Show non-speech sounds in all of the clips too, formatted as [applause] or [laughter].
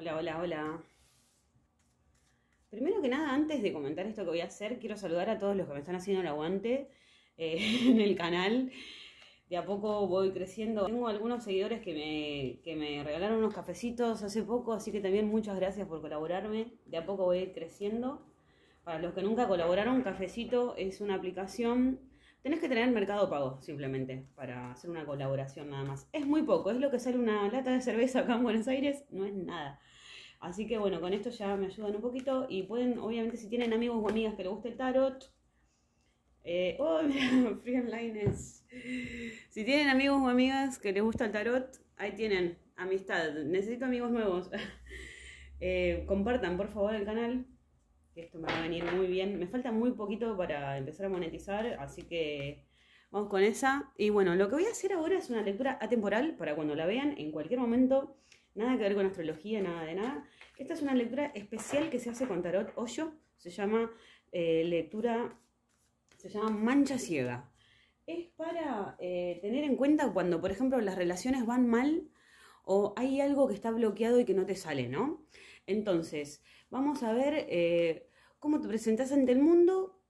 Hola, hola, hola. Primero que nada, antes de comentar esto que voy a hacer, quiero saludar a todos los que me están haciendo el aguante eh, [laughs] en el canal. De a poco voy creciendo. Tengo algunos seguidores que me, que me regalaron unos cafecitos hace poco, así que también muchas gracias por colaborarme. De a poco voy a ir creciendo. Para los que nunca colaboraron, Cafecito es una aplicación Tenés que tener Mercado Pago, simplemente, para hacer una colaboración nada más. Es muy poco, es lo que sale una lata de cerveza acá en Buenos Aires, no es nada. Así que bueno, con esto ya me ayudan un poquito y pueden, obviamente, si tienen amigos o amigas que les guste el tarot, eh, oh, [laughs] mira, Lines. Si tienen amigos o amigas que les gusta el tarot, ahí tienen amistad. Necesito amigos nuevos. [laughs] Eh, compartan por favor el canal esto me va a venir muy bien. Me falta muy poquito para empezar a monetizar, así que vamos con esa. Y bueno, lo que voy a hacer ahora es una lectura atemporal para cuando la vean en cualquier momento. Nada que ver con astrología, nada de nada. Esta es una lectura especial que se hace con tarot hoyo. Se llama eh, lectura, se llama mancha ciega. Es para eh, tener en cuenta cuando, por ejemplo, las relaciones van mal o hay algo que está bloqueado y que no te sale, ¿no? Entonces, vamos a ver eh, cómo te presentas ante el mundo,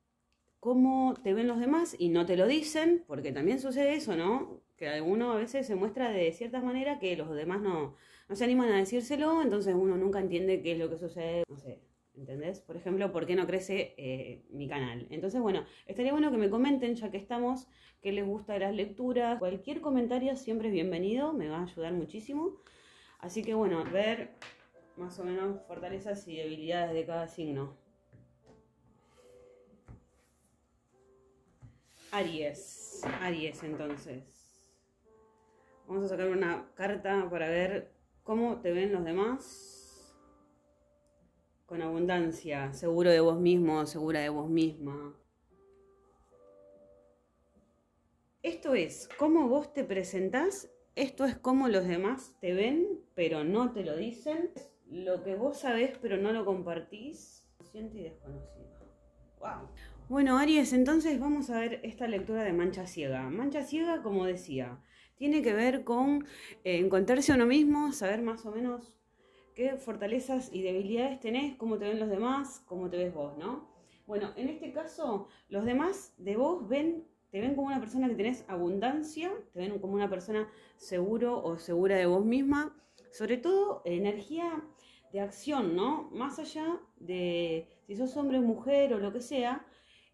cómo te ven los demás y no te lo dicen, porque también sucede eso, ¿no? Que alguno a veces se muestra de cierta manera que los demás no, no se animan a decírselo, entonces uno nunca entiende qué es lo que sucede, no sé. ¿Entendés? Por ejemplo, ¿por qué no crece eh, mi canal? Entonces, bueno, estaría bueno que me comenten, ya que estamos, qué les gusta de las lecturas. Cualquier comentario siempre es bienvenido, me va a ayudar muchísimo. Así que, bueno, ver más o menos fortalezas y debilidades de cada signo. Aries, Aries entonces. Vamos a sacar una carta para ver cómo te ven los demás. Con abundancia, seguro de vos mismo, segura de vos misma. Esto es cómo vos te presentás, esto es cómo los demás te ven, pero no te lo dicen lo que vos sabés pero no lo compartís, consciente y desconocido. Wow. Bueno, Aries, entonces vamos a ver esta lectura de Mancha Ciega. Mancha Ciega, como decía, tiene que ver con eh, encontrarse a uno mismo, saber más o menos qué fortalezas y debilidades tenés, cómo te ven los demás, cómo te ves vos, ¿no? Bueno, en este caso, los demás de vos ven, te ven como una persona que tenés abundancia, te ven como una persona seguro o segura de vos misma, sobre todo energía de acción, ¿no? Más allá de si sos hombre o mujer o lo que sea,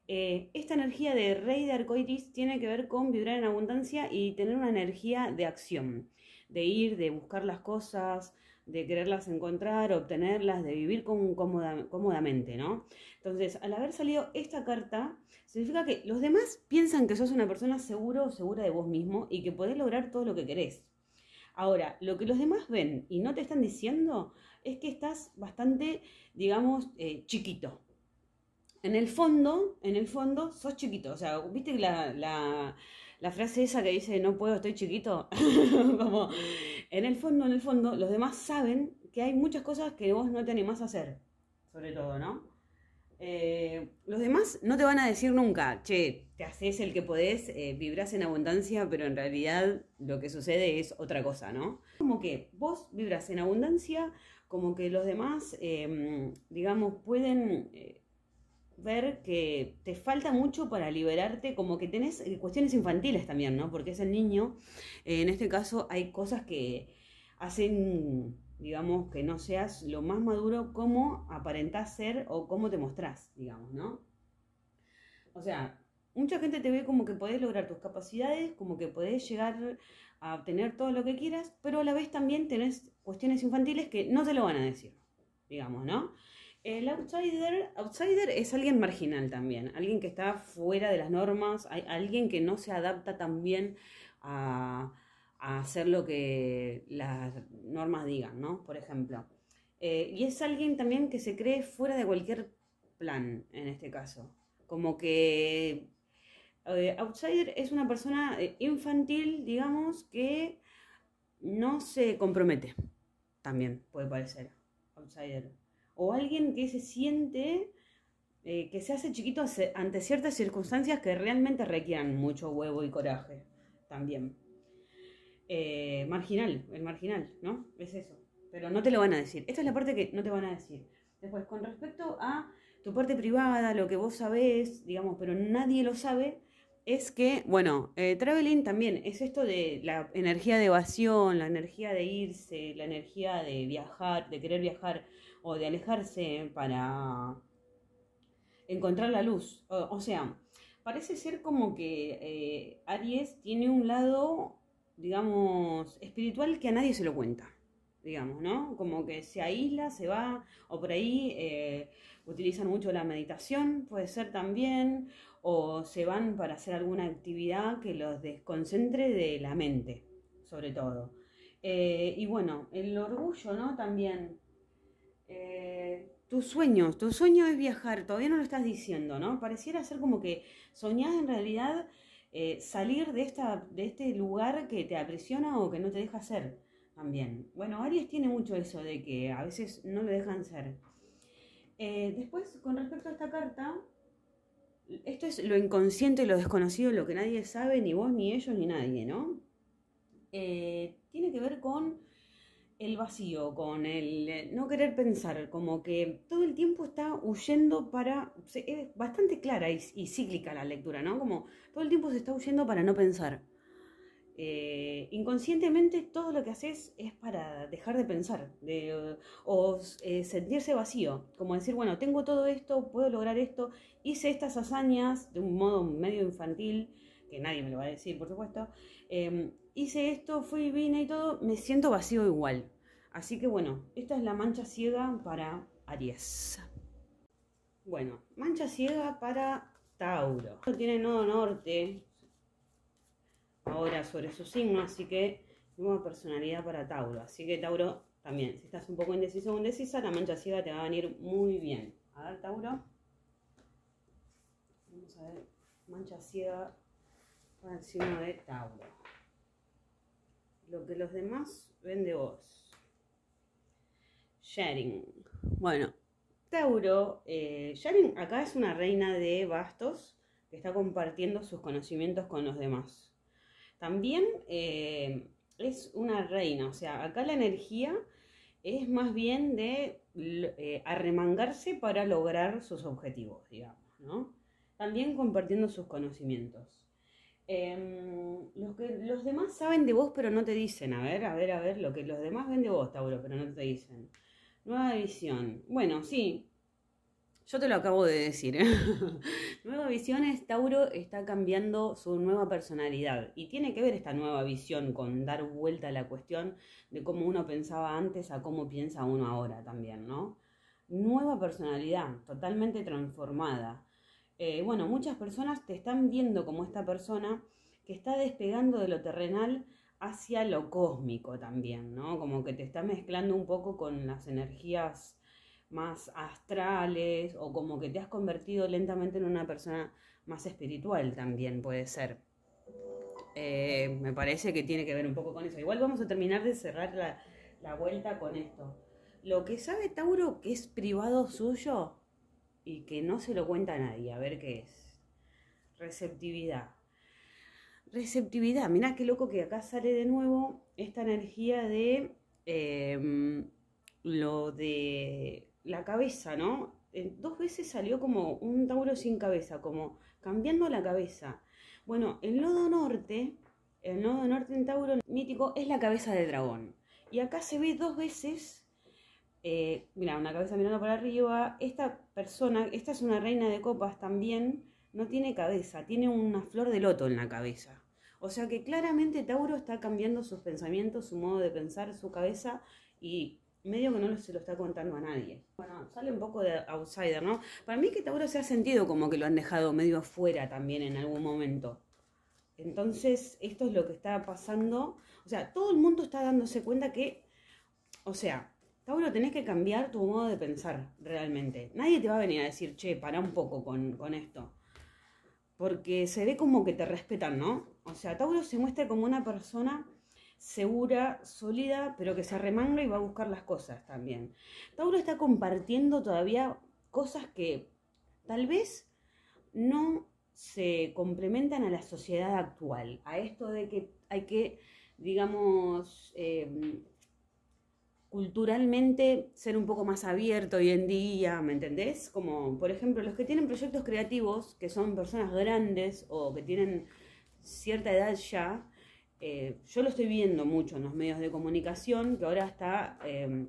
eh, esta energía de rey de arcoiris tiene que ver con vibrar en abundancia y tener una energía de acción, de ir, de buscar las cosas, de quererlas encontrar, obtenerlas, de vivir con, cómodamente, ¿no? Entonces, al haber salido esta carta, significa que los demás piensan que sos una persona seguro o segura de vos mismo y que podés lograr todo lo que querés. Ahora, lo que los demás ven y no te están diciendo es que estás bastante, digamos, eh, chiquito. En el fondo, en el fondo, sos chiquito. O sea, ¿viste la, la, frase esa que dice no puedo, estoy chiquito? [laughs] Como, en el fondo, en el fondo, los demás saben que hay muchas cosas que vos no te animás a hacer. Sobre todo, ¿no? Eh, los demás no te van a decir nunca, che, te haces el que podés, eh, en abundancia, pero en realidad lo que sucede es otra cosa, ¿no? Como que vos vibras en abundancia, como que los demás, em, digamos, pueden eh, ver que te falta mucho para liberarte, como que tenés eh, cuestiones infantiles también, ¿no? Porque es el niño, eh, en este caso hay cosas que hacen, digamos, que no seas lo más maduro como aparentás ser o cómo te mostrás, digamos, ¿no? O sea, mucha gente te ve como que podés lograr tus capacidades, como que podés llegar a obtener todo lo que quieras, pero a la vez también tenés cuestiones infantiles que no te lo van a decir, digamos, ¿no? El outsider, outsider es alguien marginal también, alguien que está fuera de las normas, alguien que no se adapta también a, hacer lo que las normas digan, ¿no? Por ejemplo. Eh, y es alguien también que se cree fuera de cualquier plan, en este caso. Como que eh, outsider es una persona eh, infantil, digamos, que no se compromete. También puede parecer outsider. O alguien que se siente eh, que se hace chiquito ante ciertas circunstancias que realmente requieran mucho huevo y coraje. También. marginal, el marginal, ¿no? Es eso. pero no te lo van a decir. Esta es la parte que no te van a decir. Después, con respecto a tu parte privada, lo que vos sabés, digamos, pero nadie lo sabe, es que, bueno, eh, traveling también es esto de la energía de evasión, la energía de irse, la energía de viajar, de querer viajar o de alejarse para encontrar la luz. O, sea, parece ser como que eh, Aries tiene un lado, digamos, espiritual que a nadie se lo cuenta, digamos, ¿no? Como que se aísla, se va, o por ahí eh, utilizan mucho la meditación, puede ser también, o se van para hacer alguna actividad que los desconcentre de la mente, sobre todo. Eh, y bueno, el orgullo, ¿no? También. Eh, tus sueños, tu sueño es viajar, todavía no lo estás diciendo, ¿no? Pareciera ser como que soñás en realidad eh, salir de, esta, de este lugar que te aprisiona o que no te deja ser también. Bueno, Aries tiene mucho eso de que a veces no lo dejan ser. después, con respecto a esta carta, esto es lo inconsciente y lo desconocido, lo que nadie sabe, ni vos, ni ellos, ni nadie, ¿no? Eh, tiene que ver con el vacío, con el eh, no querer pensar, como que todo el tiempo está huyendo para, es bastante clara y, y cíclica la lectura, ¿no? Como todo el tiempo se está huyendo para no pensar. Eh, inconscientemente todo lo que haces es para dejar de pensar o eh, sentirse vacío, como decir, bueno, tengo todo esto, puedo lograr esto, hice estas hazañas de un modo medio infantil, que nadie me lo va a decir, por supuesto, em, hice esto, fui, vine y todo, me siento vacío igual. Así que bueno, esta es la mancha ciega para Aries. Bueno, mancha ciega para Tauro. Tiene nodo norte, ahora sobre su signo, así que nueva personalidad para Tauro. Así que Tauro también, si estás un poco indeciso o indecisa, la mancha ciega te va a venir muy bien. A ver, Tauro. Vamos a ver, mancha ciega para el signo de Tauro. Lo que los demás ven de vos. Sharing. Bueno, Tauro, eh, Sharing acá es una reina de bastos que está compartiendo sus conocimientos con los demás también eh, es una reina, o sea, acá la energía es más bien de eh, arremangarse para lograr sus objetivos, digamos, ¿no? También compartiendo sus conocimientos. Em, los, que, los demás saben de vos, pero no te dicen, a ver, a ver, a ver, lo que los demás ven de vos, Tauro, pero no te dicen. Nueva visión. Bueno, sí, yo te lo acabo de decir. ¿eh? [laughs] nueva Visiones, Tauro está cambiando su nueva personalidad. Y tiene que ver esta nueva visión con dar vuelta a la cuestión de cómo uno pensaba antes a cómo piensa uno ahora también, ¿no? Nueva personalidad, totalmente transformada. Eh, bueno, muchas personas te están viendo como esta persona que está despegando de lo terrenal hacia lo cósmico también, ¿no? Como que te está mezclando un poco con las energías más astrales o como que te has convertido lentamente en una persona más espiritual también puede ser. Eh, me parece que tiene que ver un poco con eso. Igual vamos a terminar de cerrar la, la vuelta con esto. Lo que sabe Tauro que es privado suyo y que no se lo cuenta a nadie, a ver qué es. Receptividad. Receptividad, mirá qué loco que acá sale de nuevo esta energía de em, lo de la cabeza, ¿no? dos veces salió como un Tauro sin cabeza, como cambiando la cabeza. Bueno, el nodo norte, el nodo norte en Tauro mítico es la cabeza del dragón. Y acá se ve dos veces, eh, mira, una cabeza mirando para arriba. Esta persona, esta es una reina de copas también, no tiene cabeza, tiene una flor de loto en la cabeza. O sea que claramente Tauro está cambiando sus pensamientos, su modo de pensar, su cabeza y medio que no se lo está contando a nadie. Bueno, sale un poco de outsider, ¿no? Para mí que Tauro se ha sentido como que lo han dejado medio afuera también en algún momento. Entonces, esto es lo que está pasando. O sea, todo el mundo está dándose cuenta que, o sea, Tauro, tenés que cambiar tu modo de pensar realmente. Nadie te va a venir a decir, che, para un poco con, con esto. Porque se ve como que te respetan, ¿no? O sea, Tauro se muestra como una persona segura, sólida, pero que se arremanga y va a buscar las cosas también. Tauro está compartiendo todavía cosas que tal vez no se complementan a la sociedad actual, a esto de que hay que, digamos, em, culturalmente ser un poco más abierto hoy en día, ¿me entendés? Como, por ejemplo, los que tienen proyectos creativos, que son personas grandes o que tienen cierta edad ya, eh, yo lo estoy viendo mucho en los medios de comunicación, que ahora está eh,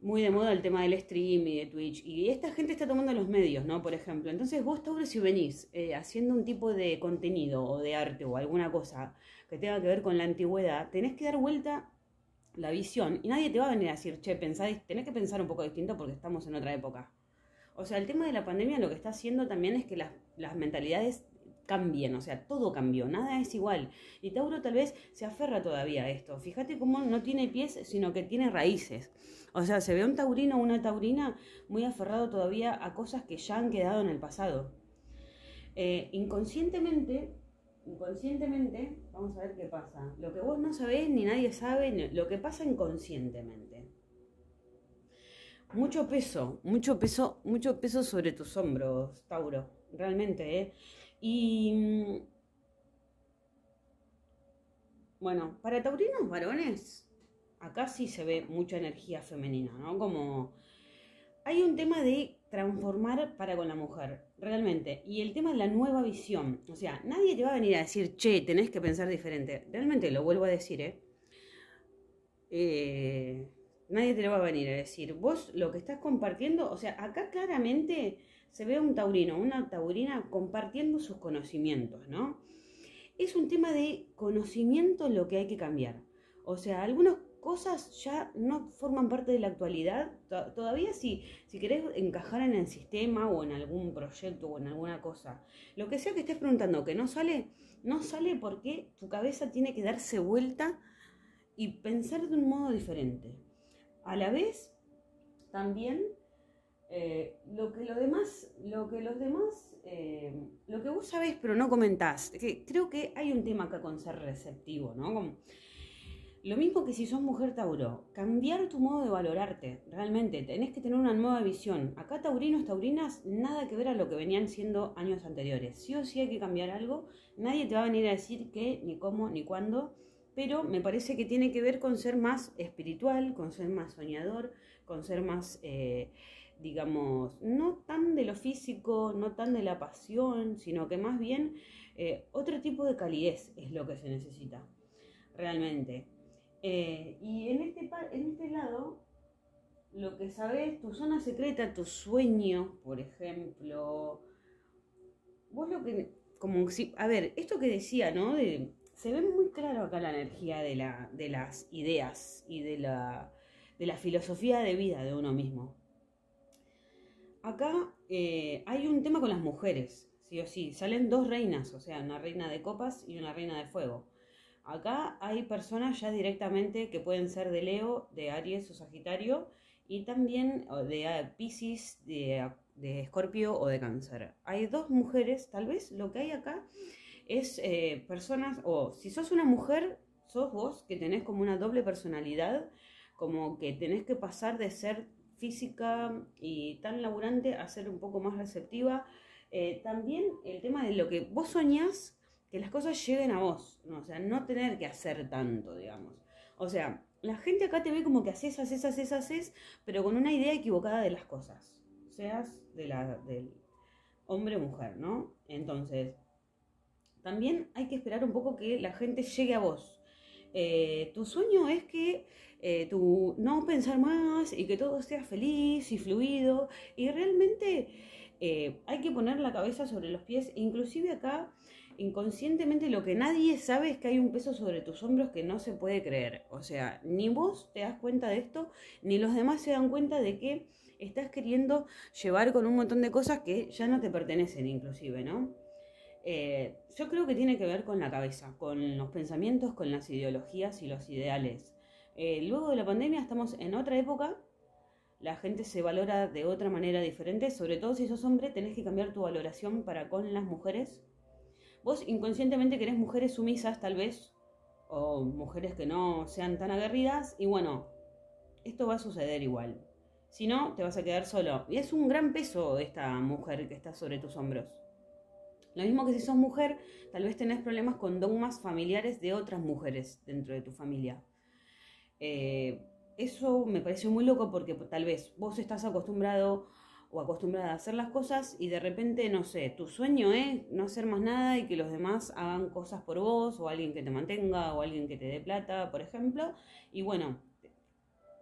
muy de moda el tema del stream y de Twitch, y esta gente está tomando los medios, ¿no? Por ejemplo, entonces vos, Tauro, si venís eh, haciendo un tipo de contenido o de arte o alguna cosa que tenga que ver con la antigüedad, tenés que dar vuelta la visión y nadie te va a venir a decir, che, pensá, tenés que pensar un poco distinto porque estamos en otra época. O sea, el tema de la pandemia lo que está haciendo también es que las mentalidades cambien, o sea, todo cambió, nada es igual. Y Tauro tal vez se aferra todavía a esto. Fíjate cómo no tiene pies, sino que tiene raíces. O sea, se ve un taurino o una taurina muy aferrado todavía a cosas que ya han quedado en el pasado. Eh, inconscientemente, inconscientemente, vamos a ver qué pasa. Lo que vos no sabés ni nadie sabe, lo que pasa inconscientemente. Mucho peso, mucho peso, mucho peso sobre tus hombros, Tauro, realmente, ¿eh? Y bueno, para taurinos varones, acá sí se ve mucha energía femenina, ¿no? Como hay un tema de transformar para con la mujer, realmente. Y el tema de la nueva visión. O sea, nadie te va a venir a decir, che, tenés que pensar diferente. Realmente lo vuelvo a decir, ¿eh? eh nadie te lo va a venir a decir. Vos lo que estás compartiendo, o sea, acá claramente se ve un taurino, una taurina compartiendo sus conocimientos, ¿no? Es un tema de conocimiento lo que hay que cambiar. O sea, algunos cosas ya no forman parte de la actualidad. Todavía si, si querés encajar en el sistema o en algún proyecto o en alguna cosa, lo que sea que estés preguntando que no sale, no sale porque tu cabeza tiene que darse vuelta y pensar de un modo diferente. A la vez, también eh, lo que lo demás, lo que los demás, eh, lo que vos sabés pero no comentás, que creo que hay un tema acá con ser receptivo, ¿no? Lo mismo que si sos mujer Tauro, cambiar tu modo de valorarte, realmente, tenés que tener una nueva visión. Acá taurinos, taurinas, nada que ver a lo que venían siendo años anteriores. Sí o sí hay que cambiar algo, nadie te va a venir a decir qué, ni cómo, ni cuándo, pero me parece que tiene que ver con ser más espiritual, con ser más soñador, con ser más, eh, digamos, no tan de lo físico, no tan de la pasión, sino que más bien eh, otro tipo de calidez es lo que se necesita, realmente. Eh, y en este, en este lado, lo que sabes, tu zona secreta, tu sueño, por ejemplo, vos lo que, como si, a ver, esto que decía, ¿no? Se ve muy claro acá la energía de, la, de las ideas y de la, de la filosofía de vida de uno mismo. Acá eh, hay un tema con las mujeres, sí o sí. Salen dos reinas, o sea, una reina de copas y una reina de fuego. Acá hay personas ya directamente que pueden ser de Leo, de Aries o Sagitario, y también de Pisces, de, de Escorpio o de Cáncer. Hay dos mujeres, tal vez lo que hay acá es eh, personas, o si sos una mujer, sos vos que tenés como una doble personalidad, como que tenés que pasar de ser física y tan laburante a ser un poco más receptiva. Eh, también el tema de lo que vos soñás que las cosas lleguen a vos, ¿no? o sea, no tener que hacer tanto, digamos. O sea, la gente acá te ve como que haces, haces, haces, haces, pero con una idea equivocada de las cosas, seas de la, del hombre o mujer, ¿no? Entonces, también hay que esperar un poco que la gente llegue a vos. Eh, tu sueño es que eh, tu no pensar más y que todo sea feliz y fluido y realmente eh, hay que poner la cabeza sobre los pies, inclusive acá inconscientemente lo que nadie sabe es que hay un peso sobre tus hombros que no se puede creer. O sea, ni vos te das cuenta de esto, ni los demás se dan cuenta de que estás queriendo llevar con un montón de cosas que ya no te pertenecen inclusive, ¿no? Eh, yo creo que tiene que ver con la cabeza, con los pensamientos, con las ideologías y los ideales. Eh, luego de la pandemia estamos en otra época, la gente se valora de otra manera diferente, sobre todo si sos hombre tenés que cambiar tu valoración para con las mujeres Vos inconscientemente querés mujeres sumisas, tal vez, o mujeres que no sean tan aguerridas, y bueno, esto va a suceder igual. Si no, te vas a quedar solo. Y es un gran peso esta mujer que está sobre tus hombros. Lo mismo que si sos mujer, tal vez tenés problemas con dogmas familiares de otras mujeres dentro de tu familia. Eh, eso me pareció muy loco porque tal vez vos estás acostumbrado o acostumbrada a hacer las cosas y de repente, no sé, tu sueño es no hacer más nada y que los demás hagan cosas por vos o alguien que te mantenga o alguien que te dé plata, por ejemplo. Y bueno,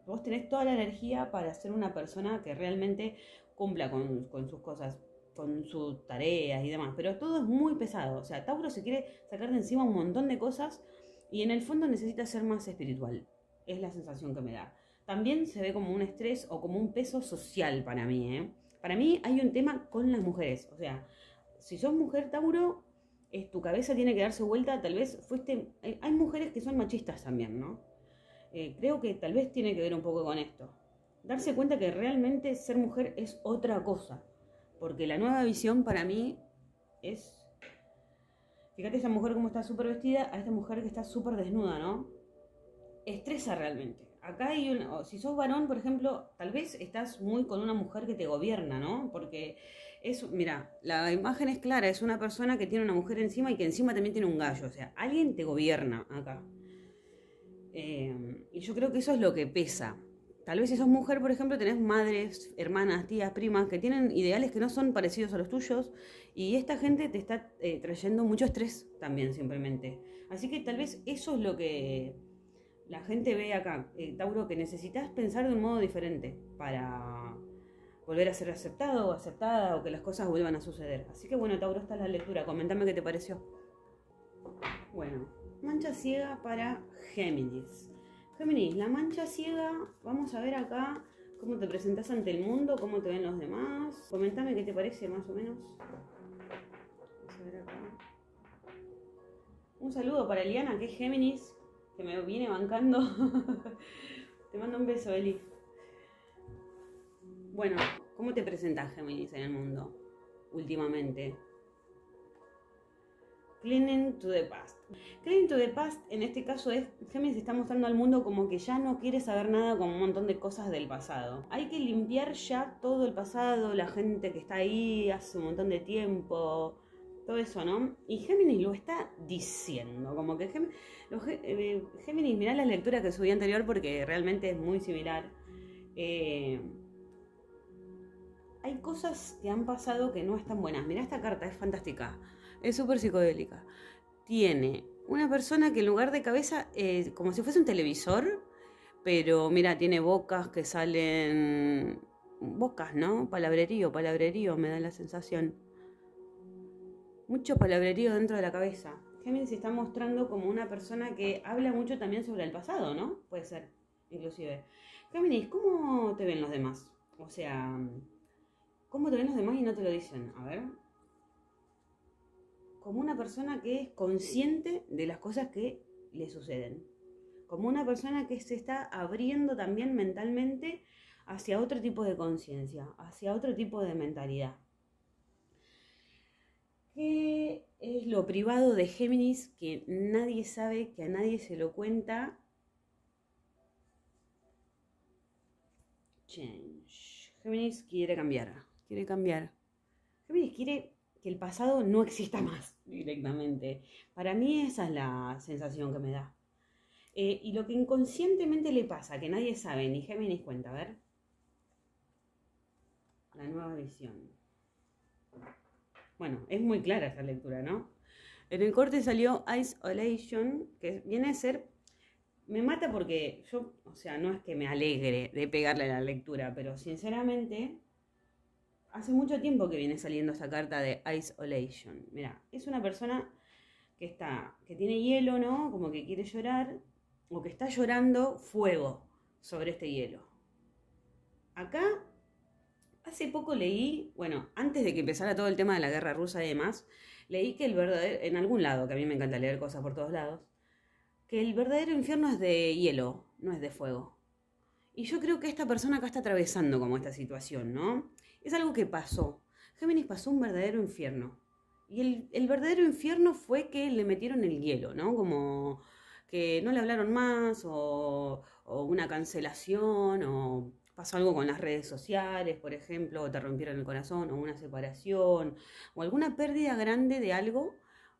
vos tenés toda la energía para ser una persona que realmente cumpla con, con sus cosas con sus tareas y demás, pero todo es muy pesado, o sea, Tauro se quiere sacar de encima un montón de cosas y en el fondo necesita ser más espiritual, es la sensación que me da. También se ve como un estrés o como un peso social para mí, ¿eh? Para mí hay un tema con las mujeres, o sea, si sos mujer Tauro, es, tu cabeza tiene que darse vuelta, tal vez fuiste... Hay mujeres que son machistas también, ¿no? Eh, creo que tal vez tiene que ver un poco con esto. Darse cuenta que realmente ser mujer es otra cosa. Porque la nueva visión para mí es... Fíjate esa mujer como está súper vestida, a esta mujer que está súper desnuda, ¿no? Estresa realmente acá hay un, si sos varón, por ejemplo, tal vez estás muy con una mujer que te gobierna, ¿no? Porque es, mira, la imagen es clara, es una persona que tiene una mujer encima y que encima también tiene un gallo, o sea, alguien te gobierna acá. Eh, y yo creo que eso es lo que pesa. Tal vez si sos mujer, por ejemplo, tenés madres, hermanas, tías, primas, que tienen ideales que no son parecidos a los tuyos y esta gente te está eh, trayendo mucho estrés también simplemente. Así que tal vez eso es lo que la gente ve acá, eh, Tauro, que necesitas pensar de un modo diferente para volver a ser aceptado o aceptada o que las cosas vuelvan a suceder. Así que bueno, Tauro, esta es la lectura. Comentame qué te pareció. Bueno, mancha ciega para Géminis. Géminis, la mancha ciega, vamos a ver acá cómo te presentas ante el mundo, cómo te ven los demás. Comentame qué te parece más o menos. Vamos a ver acá. Un saludo para Eliana, que es Géminis, que me viene bancando. [laughs] te mando un beso, Eli. Bueno, ¿cómo te presentas, Géminis, en el mundo últimamente? Cleaning to the past. Cleaning to the past en este caso es, Géminis está mostrando al mundo como que ya no quiere saber nada con un montón de cosas del pasado. Hay que limpiar ya todo el pasado, la gente que está ahí hace un montón de tiempo, todo eso, ¿no? Y Géminis lo está diciendo, como que Géminis, eh, Géminis mirá la lectura que subí anterior porque realmente es muy similar. Eh, hay cosas que han pasado que no están buenas. Mirá esta carta, es fantástica. Es súper psicodélica. Tiene una persona que en lugar de cabeza, eh, como si fuese un televisor, pero mira, tiene bocas que salen. Bocas, ¿no? Palabrerío, palabrerío, me da la sensación. Mucho palabrerío dentro de la cabeza. Géminis está mostrando como una persona que habla mucho también sobre el pasado, ¿no? Puede ser, inclusive. Géminis, ¿cómo te ven los demás? O sea, ¿cómo te ven los demás y no te lo dicen? A ver. Como una persona que es consciente de las cosas que le suceden. Como una persona que se está abriendo también mentalmente hacia otro tipo de conciencia, hacia otro tipo de mentalidad. ¿Qué es lo privado de Géminis que nadie sabe, que a nadie se lo cuenta? Change. Géminis quiere cambiar, quiere cambiar. Géminis quiere que el pasado no exista más directamente. Para mí esa es la sensación que me da. Eh, y lo que inconscientemente le pasa, que nadie sabe, ni Géminis cuenta, a ver. La nueva visión. Bueno, es muy clara esa lectura, ¿no? En el corte salió Isolation, que viene a ser. Me mata porque yo, o sea, no es que me alegre de pegarle la lectura, pero sinceramente, hace mucho tiempo que viene saliendo esa carta de Isolation. Mira, es una persona que está, que tiene hielo, ¿no? Como que quiere llorar, o que está llorando fuego sobre este hielo. Acá Hace poco leí, bueno, antes de que empezara todo el tema de la guerra rusa y demás, leí que el verdadero, en algún lado, que a mí me encanta leer cosas por todos lados, que el verdadero infierno es de hielo, no es de fuego. Y yo creo que esta persona acá está atravesando como esta situación, ¿no? Es algo que pasó. Géminis pasó un verdadero infierno. Y el, el verdadero infierno fue que le metieron el hielo, ¿no? Como que no le hablaron más o, o una cancelación o pasó algo con las redes sociales, por ejemplo, o te rompieron el corazón, o una separación, o alguna pérdida grande de algo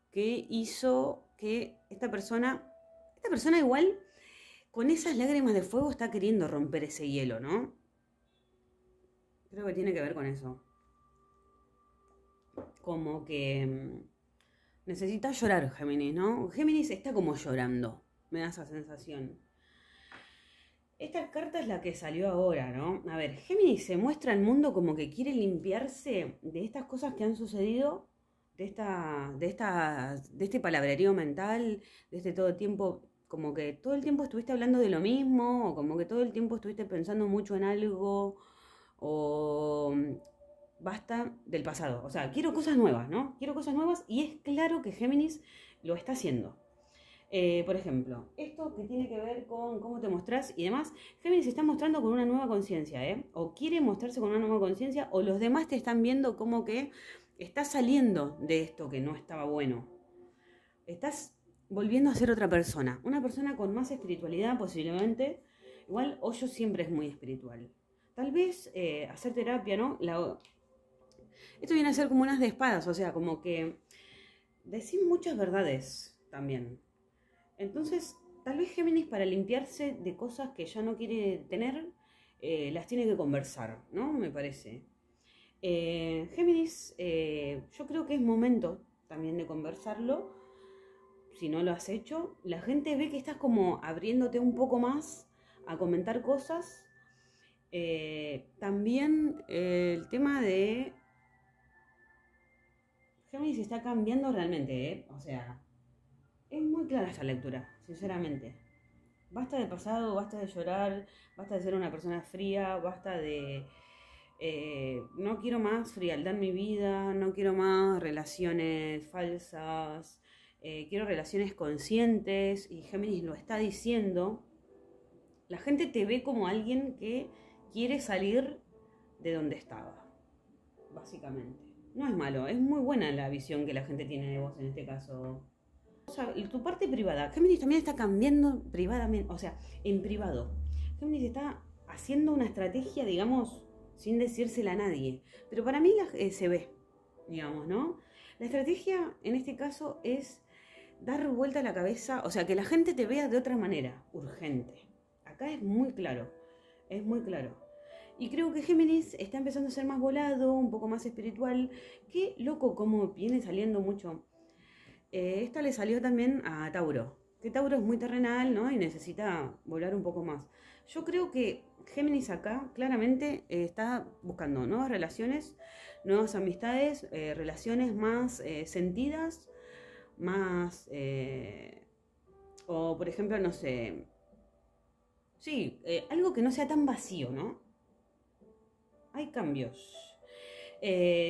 que hizo que esta persona, esta persona igual con esas lágrimas de fuego está queriendo romper ese hielo, ¿no? Creo que tiene que ver con eso. Como que mm, necesita llorar Géminis, ¿no? Géminis está como llorando, me da esa sensación. Esta carta es la que salió ahora, ¿no? A ver, Géminis se muestra al mundo como que quiere limpiarse de estas cosas que han sucedido, de, esta, de, esta, de este palabrerío mental, de este todo tiempo, como que todo el tiempo estuviste hablando de lo mismo, o como que todo el tiempo estuviste pensando mucho en algo, o basta del pasado. O sea, quiero cosas nuevas, ¿no? Quiero cosas nuevas y es claro que Géminis lo está haciendo. Eh, por ejemplo, esto que tiene que ver con cómo te mostrás y demás, Géminis se está mostrando con una nueva conciencia, ¿eh? O quiere mostrarse con una nueva conciencia, o los demás te están viendo como que estás saliendo de esto que no estaba bueno. Estás volviendo a ser otra persona, una persona con más espiritualidad posiblemente. Igual Hoyo siempre es muy espiritual. Tal vez eh, hacer terapia, ¿no? Esto viene a ser como unas de espadas, o sea, como que decir muchas verdades también. Entonces, tal vez Géminis para limpiarse de cosas que ya no quiere tener, eh, las tiene que conversar, ¿no? Me parece. Eh, Géminis, yo creo que es momento también de conversarlo. Si no lo has hecho, la gente ve que estás como abriéndote un poco más a comentar cosas. también el tema de Géminis está cambiando realmente, ¿eh? O sea, es muy clara esta lectura, sinceramente. Basta de pasado, basta de llorar, basta de ser una persona fría, basta de... Eh, no quiero más frialdad en mi vida, no quiero más relaciones falsas, eh, quiero relaciones conscientes y Géminis lo está diciendo. La gente te ve como alguien que quiere salir de donde estaba, básicamente. No es malo, es muy buena la visión que la gente tiene de vos en este caso, o sea, tu parte privada. Géminis también está cambiando privadamente, o sea, en privado. Géminis está haciendo una estrategia, digamos, sin decírsela a nadie. Pero para mí eh, se ve, digamos, ¿no? La estrategia en este caso es dar vuelta a la cabeza, o sea, que la gente te vea de otra manera, urgente. Acá es muy claro, es muy claro. Y creo que Géminis está empezando a ser más volado, un poco más espiritual. Qué loco como viene saliendo mucho eh, esta le salió también a Tauro, que Tauro es muy terrenal, ¿no? Y necesita volar un poco más. Yo creo que Géminis acá claramente eh, está buscando nuevas relaciones, nuevas amistades, eh, relaciones más sentidas, más... o por ejemplo, no sé... Sí, algo que no sea tan vacío, ¿no? Hay cambios.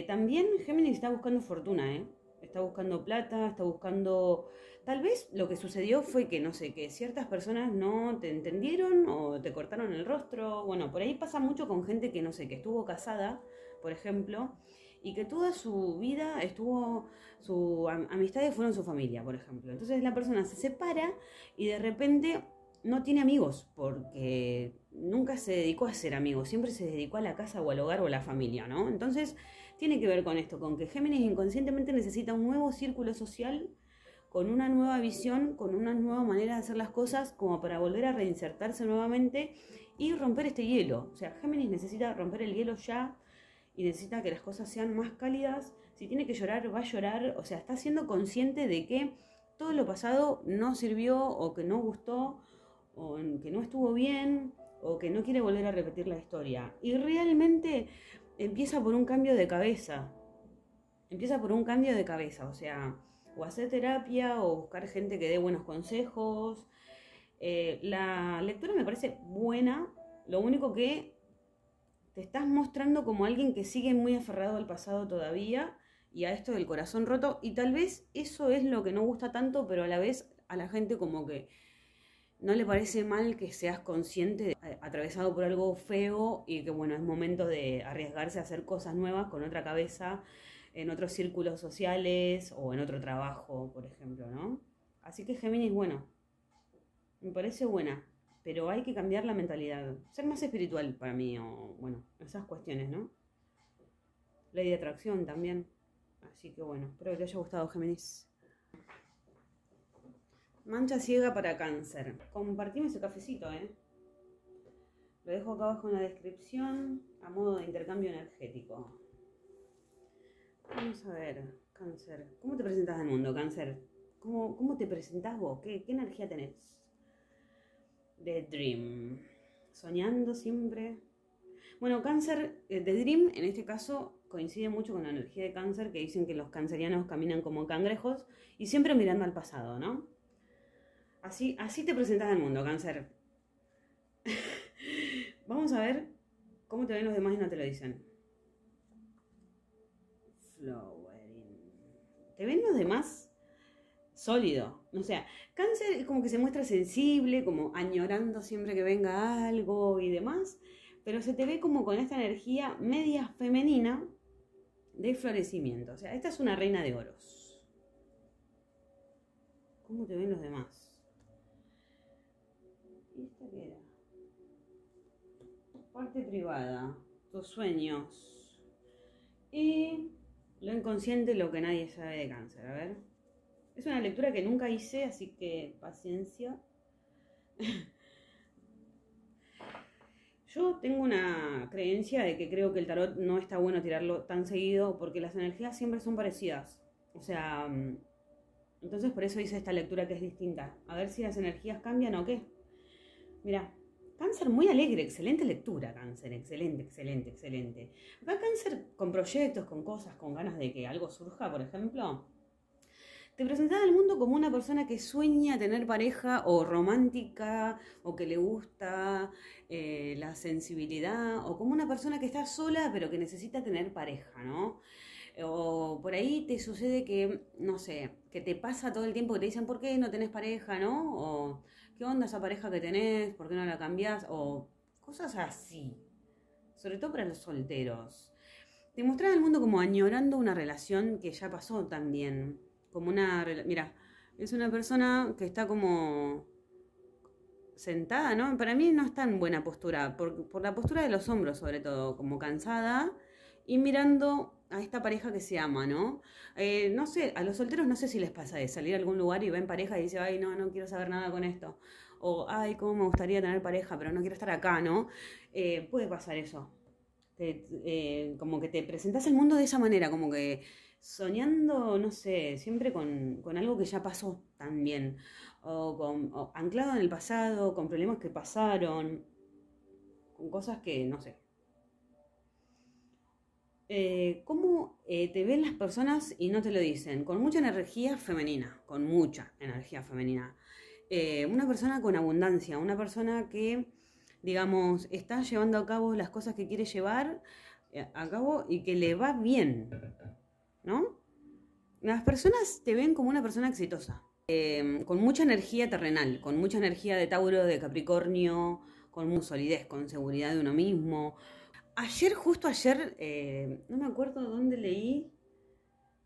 también Géminis está buscando fortuna, ¿eh? está buscando plata, está buscando... Tal vez lo que sucedió fue que, no sé, que ciertas personas no te entendieron o te cortaron el rostro. Bueno, por ahí pasa mucho con gente que, no sé, que estuvo casada, por ejemplo, y que toda su vida estuvo, sus amistades fueron su familia, por ejemplo. Entonces la persona se separa y de repente no tiene amigos porque nunca se dedicó a ser amigo, siempre se dedicó a la casa o al hogar o a la familia, ¿no? Entonces tiene que ver con esto, con que Géminis inconscientemente necesita un nuevo círculo social, con una nueva visión, con una nueva manera de hacer las cosas, como para volver a reinsertarse nuevamente y romper este hielo. O sea, Géminis necesita romper el hielo ya y necesita que las cosas sean más cálidas. Si tiene que llorar, va a llorar. O sea, está siendo consciente de que todo lo pasado no sirvió o que no gustó o que no estuvo bien o que no quiere volver a repetir la historia. Y realmente empieza por un cambio de cabeza. Empieza por un cambio de cabeza, o sea, o hacer terapia o buscar gente que dé buenos consejos. Eh, la lectura me parece buena, lo único que te estás mostrando como alguien que sigue muy aferrado al pasado todavía y a esto del corazón roto y tal vez eso es lo que no gusta tanto, pero a la vez a la gente como que no le parece mal que seas consciente, de, eh, atravesado por algo feo y que bueno, es momento de arriesgarse a hacer cosas nuevas con otra cabeza, en otros círculos sociales o en otro trabajo, por ejemplo, ¿no? Así que Géminis, bueno, me parece buena, pero hay que cambiar la mentalidad, ser más espiritual para mí, o bueno, esas cuestiones, ¿no? Ley de atracción también. Así que bueno, espero que te haya gustado, Géminis. Mancha ciega para cáncer. Compartime ese cafecito, ¿eh? Lo dejo acá abajo en la descripción a modo de intercambio energético. Vamos a ver, cáncer. ¿Cómo te presentas al mundo, cáncer? ¿Cómo, cómo te presentás vos? ¿Qué, ¿Qué energía tenés? The Dream. Soñando siempre. Bueno, cáncer, The eh, Dream en este caso coincide mucho con la energía de cáncer que dicen que los cancerianos caminan como cangrejos y siempre mirando al pasado, ¿no? Así, así te presentas al mundo, cáncer. [laughs] Vamos a ver cómo te ven los demás y no te lo dicen. Flowering. ¿Te ven los demás? Sólido. O sea, cáncer es como que se muestra sensible, como añorando siempre que venga algo y demás, pero se te ve como con esta energía media femenina de florecimiento. O sea, esta es una reina de oros. ¿Cómo te ven los demás? ¿Y esta qué? Parte privada, tus sueños. Y lo inconsciente, lo que nadie sabe de cáncer. A ver. Es una lectura que nunca hice, así que paciencia. Yo tengo una creencia de que creo que el tarot no está bueno tirarlo tan seguido porque las energías siempre son parecidas. O sea, mm, entonces por eso hice esta lectura que es distinta. A ver si las energías cambian o qué. Mira, cáncer muy alegre, excelente lectura, cáncer, excelente, excelente, excelente. Acá cáncer con proyectos, con cosas, con ganas de que algo surja, por ejemplo. Te presentás al mundo como una persona que sueña tener pareja o romántica o que le gusta eh, la sensibilidad o como una persona que está sola pero que necesita tener pareja, ¿no? O por ahí te sucede que, no sé, que te pasa todo el tiempo que te dicen, ¿por qué no tenés pareja, no? O, ¿qué onda esa pareja que tenés? ¿Por qué no la cambiás? O cosas así. Sobre todo para los solteros. Te mostrás al mundo como añorando una relación que ya pasó también como una... Mira, es una persona que está como sentada, ¿no? Para mí no está en buena postura, por, por la postura de los hombros sobre todo, como cansada y mirando a esta pareja que se ama, ¿no? Eh, no sé, a los solteros no sé si les pasa de salir a algún lugar y ven pareja y dicen, ay, no, no quiero saber nada con esto. O, ay, cómo me gustaría tener pareja, pero no quiero estar acá, ¿no? Eh, puede pasar eso. Eh, como que te presentas el mundo de esa manera, como que soñando, no sé, siempre con, algo que ya pasó también, o, con, anclado en el pasado, con problemas que pasaron, con cosas que, no sé. Eh, ¿Cómo eh, te ven las personas y no te lo dicen? Con mucha energía femenina, con mucha energía femenina. Eh, una persona con abundancia, una persona que, digamos, está llevando a cabo las cosas que quiere llevar a cabo y que le va bien. ¿No? Las personas te ven como una persona exitosa, em, con mucha energía terrenal, con mucha energía de Tauro, de Capricornio, con mucha solidez, con seguridad de uno mismo. Ayer, justo ayer, eh, no me acuerdo dónde leí,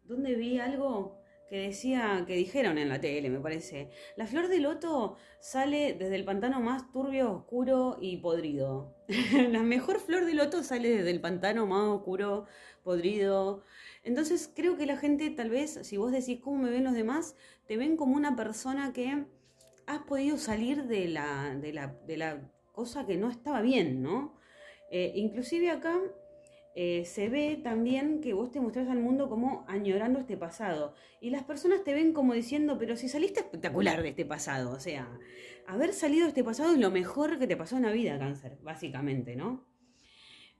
dónde vi algo que decía, que dijeron en la tele, me parece. La flor de loto sale desde el pantano más turbio, oscuro y podrido. [laughs] la mejor flor de loto sale desde el pantano más oscuro, podrido. Entonces creo que la gente tal vez, si vos decís cómo me ven los demás, te ven como una persona que has podido salir de la, de la, de la cosa que no estaba bien, ¿no? Eh, inclusive acá eh, se ve también que vos te mostrás al mundo como añorando este pasado. Y las personas te ven como diciendo, pero si saliste espectacular de este pasado. O sea, haber salido de este pasado es lo mejor que te pasó en la vida, cáncer, básicamente, ¿no?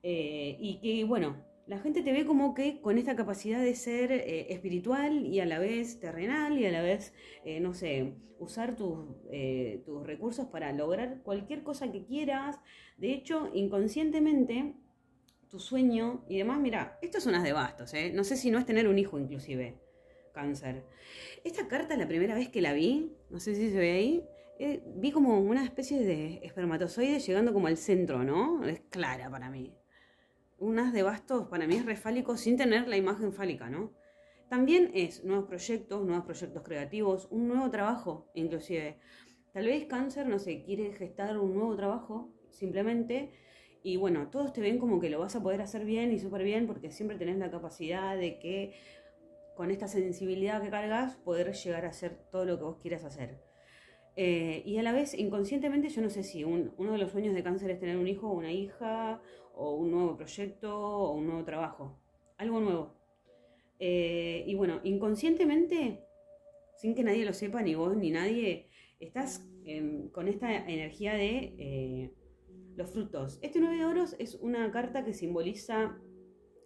Eh, y que, bueno, la gente te ve como que con esta capacidad de ser eh, espiritual y a la vez terrenal y a la vez, no sé, usar tus, tus recursos para lograr cualquier cosa que quieras. De hecho, inconscientemente tu sueño y demás. Mira, esto es unas de bastos, ¿eh? No sé si no es tener un hijo inclusive, cáncer. Esta carta, la primera vez que la vi, no sé si se ve ahí, eh, vi como una especie de espermatozoide llegando como al centro, ¿no? Es clara para mí. Unas de bastos para mí es refálico sin tener la imagen fálica, ¿no? También es nuevos proyectos, nuevos proyectos creativos, un nuevo trabajo, inclusive. Tal vez cáncer, no sé, quiere gestar un nuevo trabajo, simplemente y bueno, todos te ven como que lo vas a poder hacer bien y súper bien porque siempre tenés la capacidad de que con esta sensibilidad que cargas poder llegar a hacer todo lo que vos quieras hacer. Eh, y a la vez, inconscientemente, yo no sé si uno de los sueños de cáncer es tener un hijo o una hija, o un nuevo proyecto, o un nuevo trabajo. Algo nuevo. Eh, y bueno, inconscientemente, sin que nadie lo sepa, ni vos ni nadie, estás em, con esta energía de eh, los frutos. Este 9 de oros es una carta que simboliza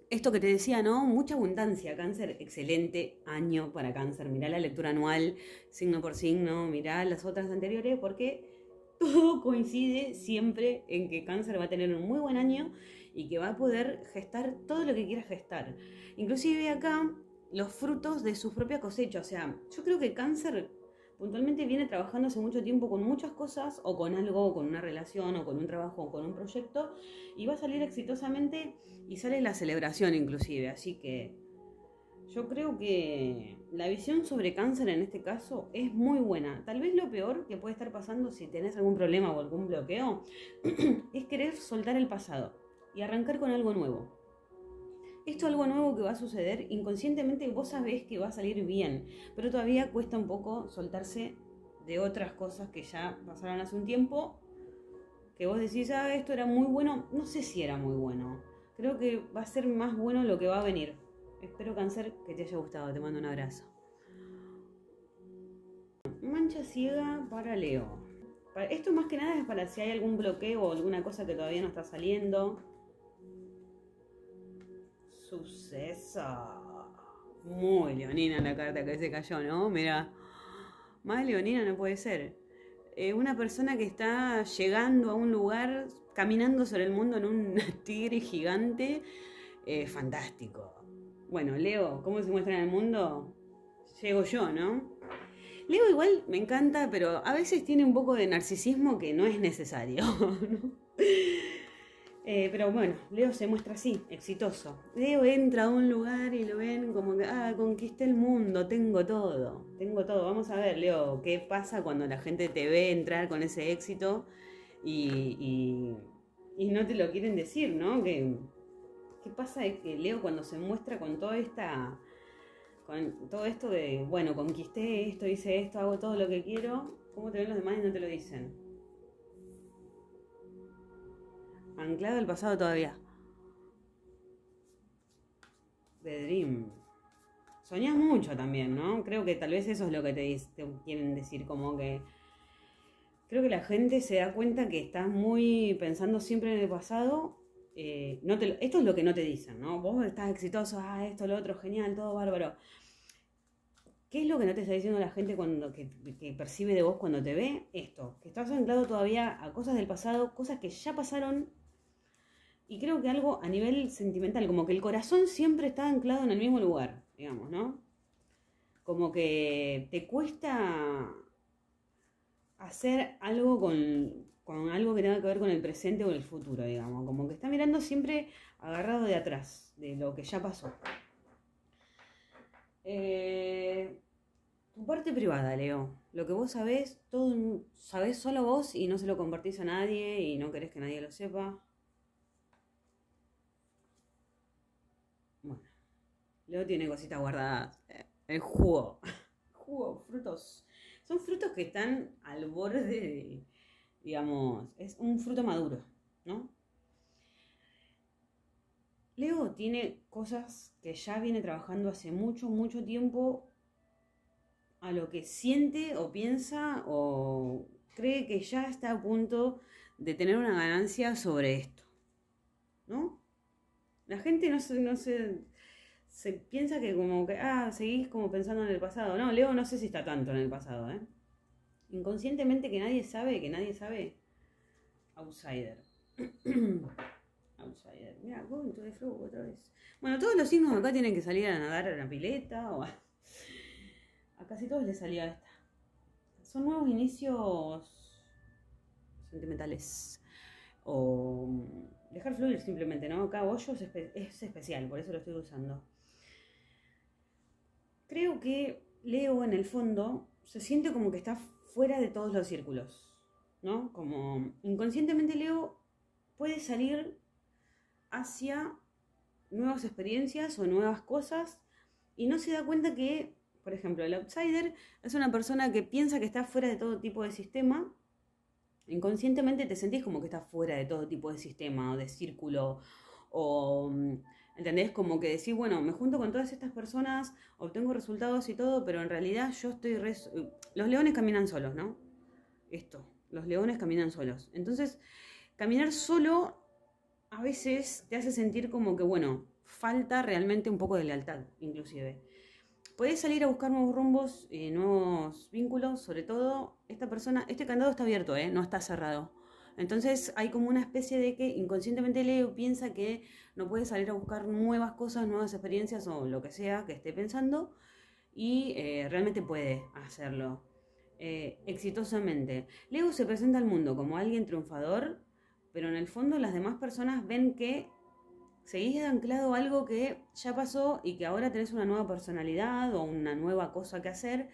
esto que te decía, ¿no? Mucha abundancia, cáncer, excelente año para cáncer. Mirá la lectura anual, signo por signo, mirá las otras anteriores, porque todo coincide siempre en que cáncer va a tener un muy buen año y que va a poder gestar todo lo que quiera gestar. Inclusive acá los frutos de su propia cosecha. O sea, yo creo que cáncer puntualmente viene trabajando hace mucho tiempo con muchas cosas, o con algo, o con una relación, o con un trabajo, o con un proyecto, y va a salir exitosamente y sale la celebración inclusive. Así que yo creo que la visión sobre cáncer en este caso es muy buena. Tal vez lo peor que puede estar pasando si tenés algún problema o algún bloqueo [clears throat] es querer soltar el pasado y arrancar con algo nuevo. Esto es algo nuevo que va a suceder, inconscientemente vos sabés que va a salir bien, pero todavía cuesta un poco soltarse de otras cosas que ya pasaron hace un tiempo, que vos decís, ah, esto era muy bueno, no sé si era muy bueno, creo que va a ser más bueno lo que va a venir. Espero cáncer que te haya gustado, te mando un abrazo. Mancha ciega para Leo. Esto más que nada es para si hay algún bloqueo o alguna cosa que todavía no está saliendo Suceso. Muy leonina la carta que se cayó, ¿no? Mira, más leonina no puede ser. Eh, una persona que está llegando a un lugar, caminando sobre el mundo en un [laughs] tigre gigante, eh, fantástico. Bueno, Leo, ¿cómo se muestra en el mundo? Llego yo, ¿no? Leo igual me encanta, pero a veces tiene un poco de narcisismo que no es necesario. [laughs] ¿no? Eh, pero bueno, Leo se muestra así, exitoso. Leo entra a un lugar y lo ven como que, ah, conquisté el mundo, tengo todo, tengo todo. Vamos a ver, Leo, qué pasa cuando la gente te ve entrar con ese éxito y, no te lo quieren decir, ¿no? ¿Qué, qué pasa es que Leo cuando se muestra con toda esta... Con todo esto de, bueno, conquisté esto, hice esto, hago todo lo que quiero, ¿cómo te ven los demás y no te lo dicen? Anclado al pasado todavía. The Dream. Soñás mucho también, ¿no? Creo que tal vez eso es lo que te, quieren decir, como que... Creo que la gente se da cuenta que estás muy pensando siempre en el pasado. Eh, esto es lo que no te dicen, ¿no? Vos estás exitoso, ah, esto, lo otro, genial, todo bárbaro. ¿Qué es lo que no te está diciendo la gente cuando que, percibe de vos cuando te ve? Esto, que estás anclado todavía a cosas del pasado, cosas que ya pasaron y creo que algo a nivel sentimental, como que el corazón siempre está anclado en el mismo lugar, digamos, ¿no? Como que te cuesta hacer algo con, algo que tenga que ver con el presente o el futuro, digamos. Como que está mirando siempre agarrado de atrás, de lo que ya pasó. Eh, tu parte privada, Leo. Lo que vos sabés, todo sabés solo vos y no se lo compartís a nadie y no querés que nadie lo sepa. Leo tiene cositas guardadas. Eh, el jugo. [laughs] Jugo, frutos. Son frutos que están al borde de, digamos, es un fruto maduro, ¿no? Leo tiene cosas que ya viene trabajando hace mucho, mucho tiempo a lo que siente o piensa o cree que ya está a punto de tener una ganancia sobre esto, ¿no? La gente no se, no se se piensa que como que, ah, seguís como pensando en el pasado. No, Leo no sé si está tanto en el pasado, ¿eh? Inconscientemente que nadie sabe, que nadie sabe. Outsider. [clears throat] Outsider. Mira, go into the flow otra vez. Bueno, todos los signos acá tienen que salir a nadar a la pileta o a... a casi todos les salió esta. Son nuevos inicios sentimentales. O dejar fluir simplemente, ¿no? Acá Hoyo es especial, por eso lo estoy usando creo que Leo en el fondo se siente como que está fuera de todos los círculos, ¿no? Como inconscientemente Leo puede salir hacia nuevas experiencias o nuevas cosas y no se da cuenta que Por ejemplo, el outsider es una persona que piensa que está fuera de todo tipo de sistema. Inconscientemente te sentís como que estás fuera de todo tipo de sistema o de círculo o... ¿Entendés? Como que decís, bueno, me junto con todas estas personas, obtengo resultados y todo, pero en realidad yo estoy... Los leones caminan solos, ¿no? Esto, los leones caminan solos. Entonces, caminar solo a veces te hace sentir como que, bueno, falta realmente un poco de lealtad, inclusive. Puedes salir a buscar nuevos rumbos, y nuevos vínculos, sobre todo esta persona, este candado está abierto, ¿eh? no está cerrado. Entonces hay como una especie de que inconscientemente Leo piensa que no puede salir a buscar nuevas cosas, nuevas experiencias o lo que sea que esté pensando y eh, realmente puede hacerlo eh, exitosamente. Leo se presenta al mundo como alguien triunfador, pero en el fondo las demás personas ven que seguís anclado a algo que ya pasó y que ahora tenés una nueva personalidad o una nueva cosa que hacer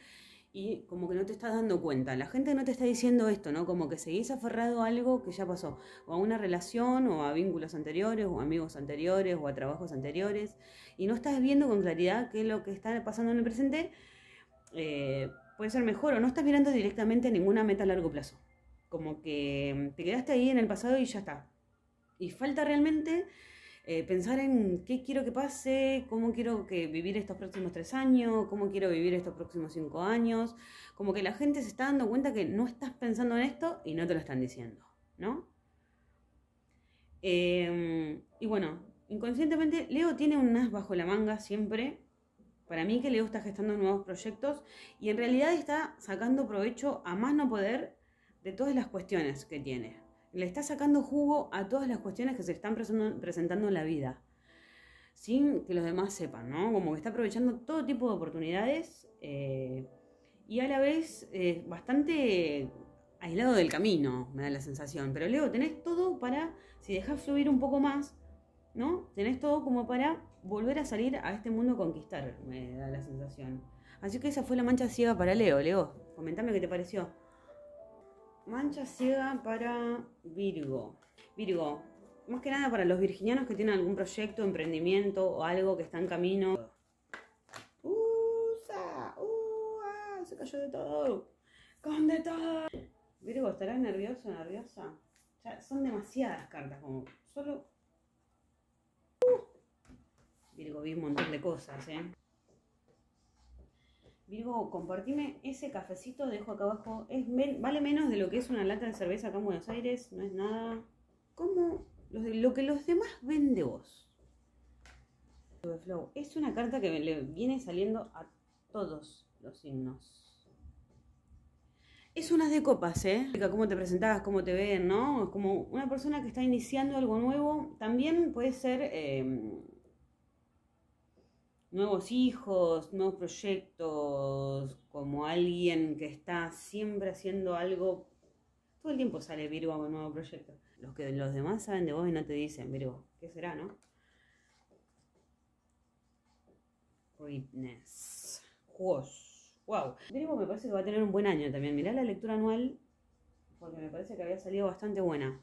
y como que no te estás dando cuenta. La gente no te está diciendo esto, ¿no? Como que seguís aferrado a algo que ya pasó, o a una relación, o a vínculos anteriores, o amigos anteriores, o a trabajos anteriores, y no estás viendo con claridad qué es lo que está pasando en el presente eh, puede ser mejor, o no estás mirando directamente ninguna meta a largo plazo. Como que te quedaste ahí en el pasado y ya está. Y falta realmente eh, pensar en qué quiero que pase, cómo quiero que vivir estos próximos tres años, cómo quiero vivir estos próximos cinco años. Como que la gente se está dando cuenta que no estás pensando en esto y no te lo están diciendo, ¿no? Em, y bueno, inconscientemente, Leo tiene un as bajo la manga siempre. Para mí que Leo está gestando nuevos proyectos y en realidad está sacando provecho a más no poder de todas las cuestiones que tiene le está sacando jugo a todas las cuestiones que se están presentando en la vida, sin que los demás sepan, ¿no? Como que está aprovechando todo tipo de oportunidades eh, y a la vez eh, bastante aislado del camino, me da la sensación. Pero luego tenés todo para, si dejas fluir un poco más, ¿no? Tenés todo como para volver a salir a este mundo a conquistar, me da la sensación. Así que esa fue la mancha ciega para Leo. Leo, comentame qué te pareció. Mancha ciega para Virgo. Virgo, más que nada para los virginianos que tienen algún proyecto, emprendimiento o algo que está en camino. ¡Usa! ¡Uh! Se cayó de todo. ¡Con de todo! Virgo, ¿estarás nervioso, nerviosa? Ya son demasiadas cartas, como solo. Uh. Virgo, vi un montón de cosas, ¿eh? Virgo, compartime ese cafecito, dejo acá abajo. Es, vale menos de lo que es una lata de cerveza acá en Buenos Aires, no es nada. ¿Cómo? Lo, que los demás ven de vos. Es una carta que le viene saliendo a todos los signos. Es unas de copas, ¿eh? Cómo te presentabas, cómo te ven, ¿no? Es como una persona que está iniciando algo nuevo. También puede ser em, nuevos hijos, nuevos proyectos, como alguien que está siempre haciendo algo. Todo el tiempo sale Virgo con nuevo proyecto. Los que los demás saben de vos y no te dicen, Virgo, ¿qué será, no? Witness. Wow. Virgo me parece que va a tener un buen año también. Mirá la lectura anual, porque me parece que había salido bastante buena.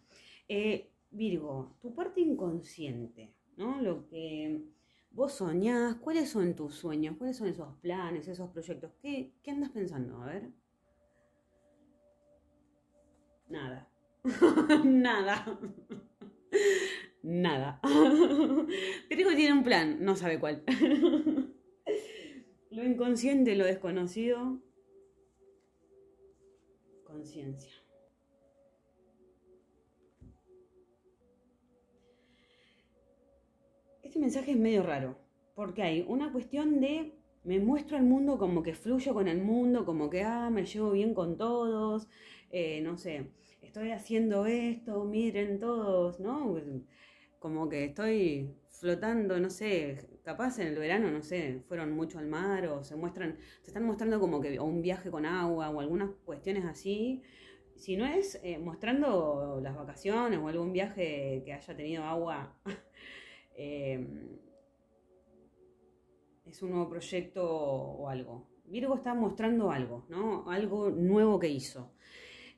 Eh, Virgo, tu parte inconsciente, ¿no? Lo que vos soñás, ¿cuáles son tus sueños? ¿Cuáles son esos planes, esos proyectos? ¿Qué, qué andas pensando? A ver. Nada. [laughs] Nada. Nada. [laughs] Pero tiene un plan, no sabe cuál. [laughs] lo inconsciente, lo desconocido. Conciencia. Este mensaje es medio raro, porque hay una cuestión de me muestro al mundo como que fluyo con el mundo, como que ah, me llevo bien con todos, eh, no sé, estoy haciendo esto, miren todos, ¿no? Como que estoy flotando, no sé, capaz en el verano, no sé, fueron mucho al mar o se muestran, se están mostrando como que un viaje con agua o algunas cuestiones así. Si no es eh, mostrando las vacaciones o algún viaje que haya tenido agua Em, es un nuevo proyecto o algo. Virgo está mostrando algo, ¿no? Algo nuevo que hizo.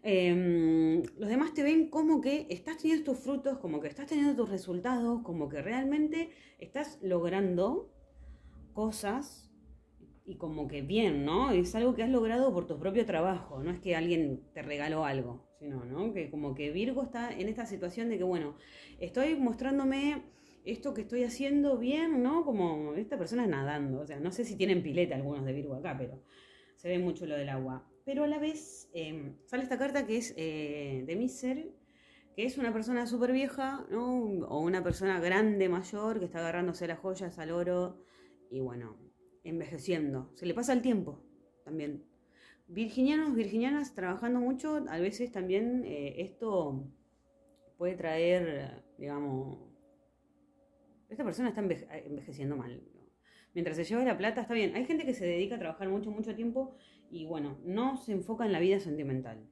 Em, los demás te ven como que estás teniendo tus frutos, como que estás teniendo tus resultados, como que realmente estás logrando cosas y como que bien, ¿no? Es algo que has logrado por tu propio trabajo, no es que alguien te regaló algo, sino, ¿no? Que como que Virgo está en esta situación de que, bueno, estoy mostrándome esto que estoy haciendo bien, ¿no? Como esta persona nadando, o sea, no sé si tienen pileta algunos de Virgo acá, pero se ve mucho lo del agua. Pero a la vez em, sale esta carta que es eh, de Miser, que es una persona súper vieja, ¿no? O una persona grande, mayor, que está agarrándose las joyas al oro y bueno, envejeciendo. Se le pasa el tiempo también. Virginianos, virginianas trabajando mucho, a veces también eh, esto puede traer, digamos, esta persona está envejeciendo mal. Mientras se lleva la plata, está bien. Hay gente que se dedica a trabajar mucho, mucho tiempo y bueno, no se enfoca en la vida sentimental.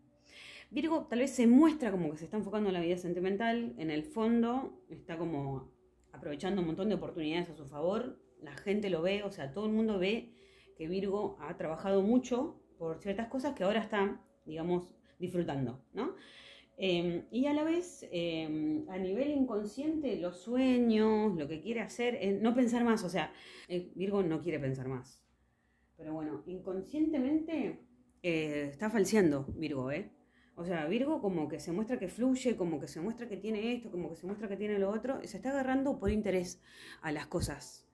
Virgo tal vez se muestra como que se está enfocando en la vida sentimental, en el fondo está como aprovechando un montón de oportunidades a su favor, la gente lo ve, o sea, todo el mundo ve que Virgo ha trabajado mucho por ciertas cosas que ahora está, digamos, disfrutando, ¿no? Em, y a la vez, em, a nivel inconsciente, los sueños, lo que quiere hacer, es no pensar más, o sea, eh, Virgo no quiere pensar más. Pero bueno, inconscientemente eh, está falseando Virgo, ¿eh? O sea, Virgo como que se muestra que fluye, como que se muestra que tiene esto, como que se muestra que tiene lo otro, se está agarrando por interés a las cosas.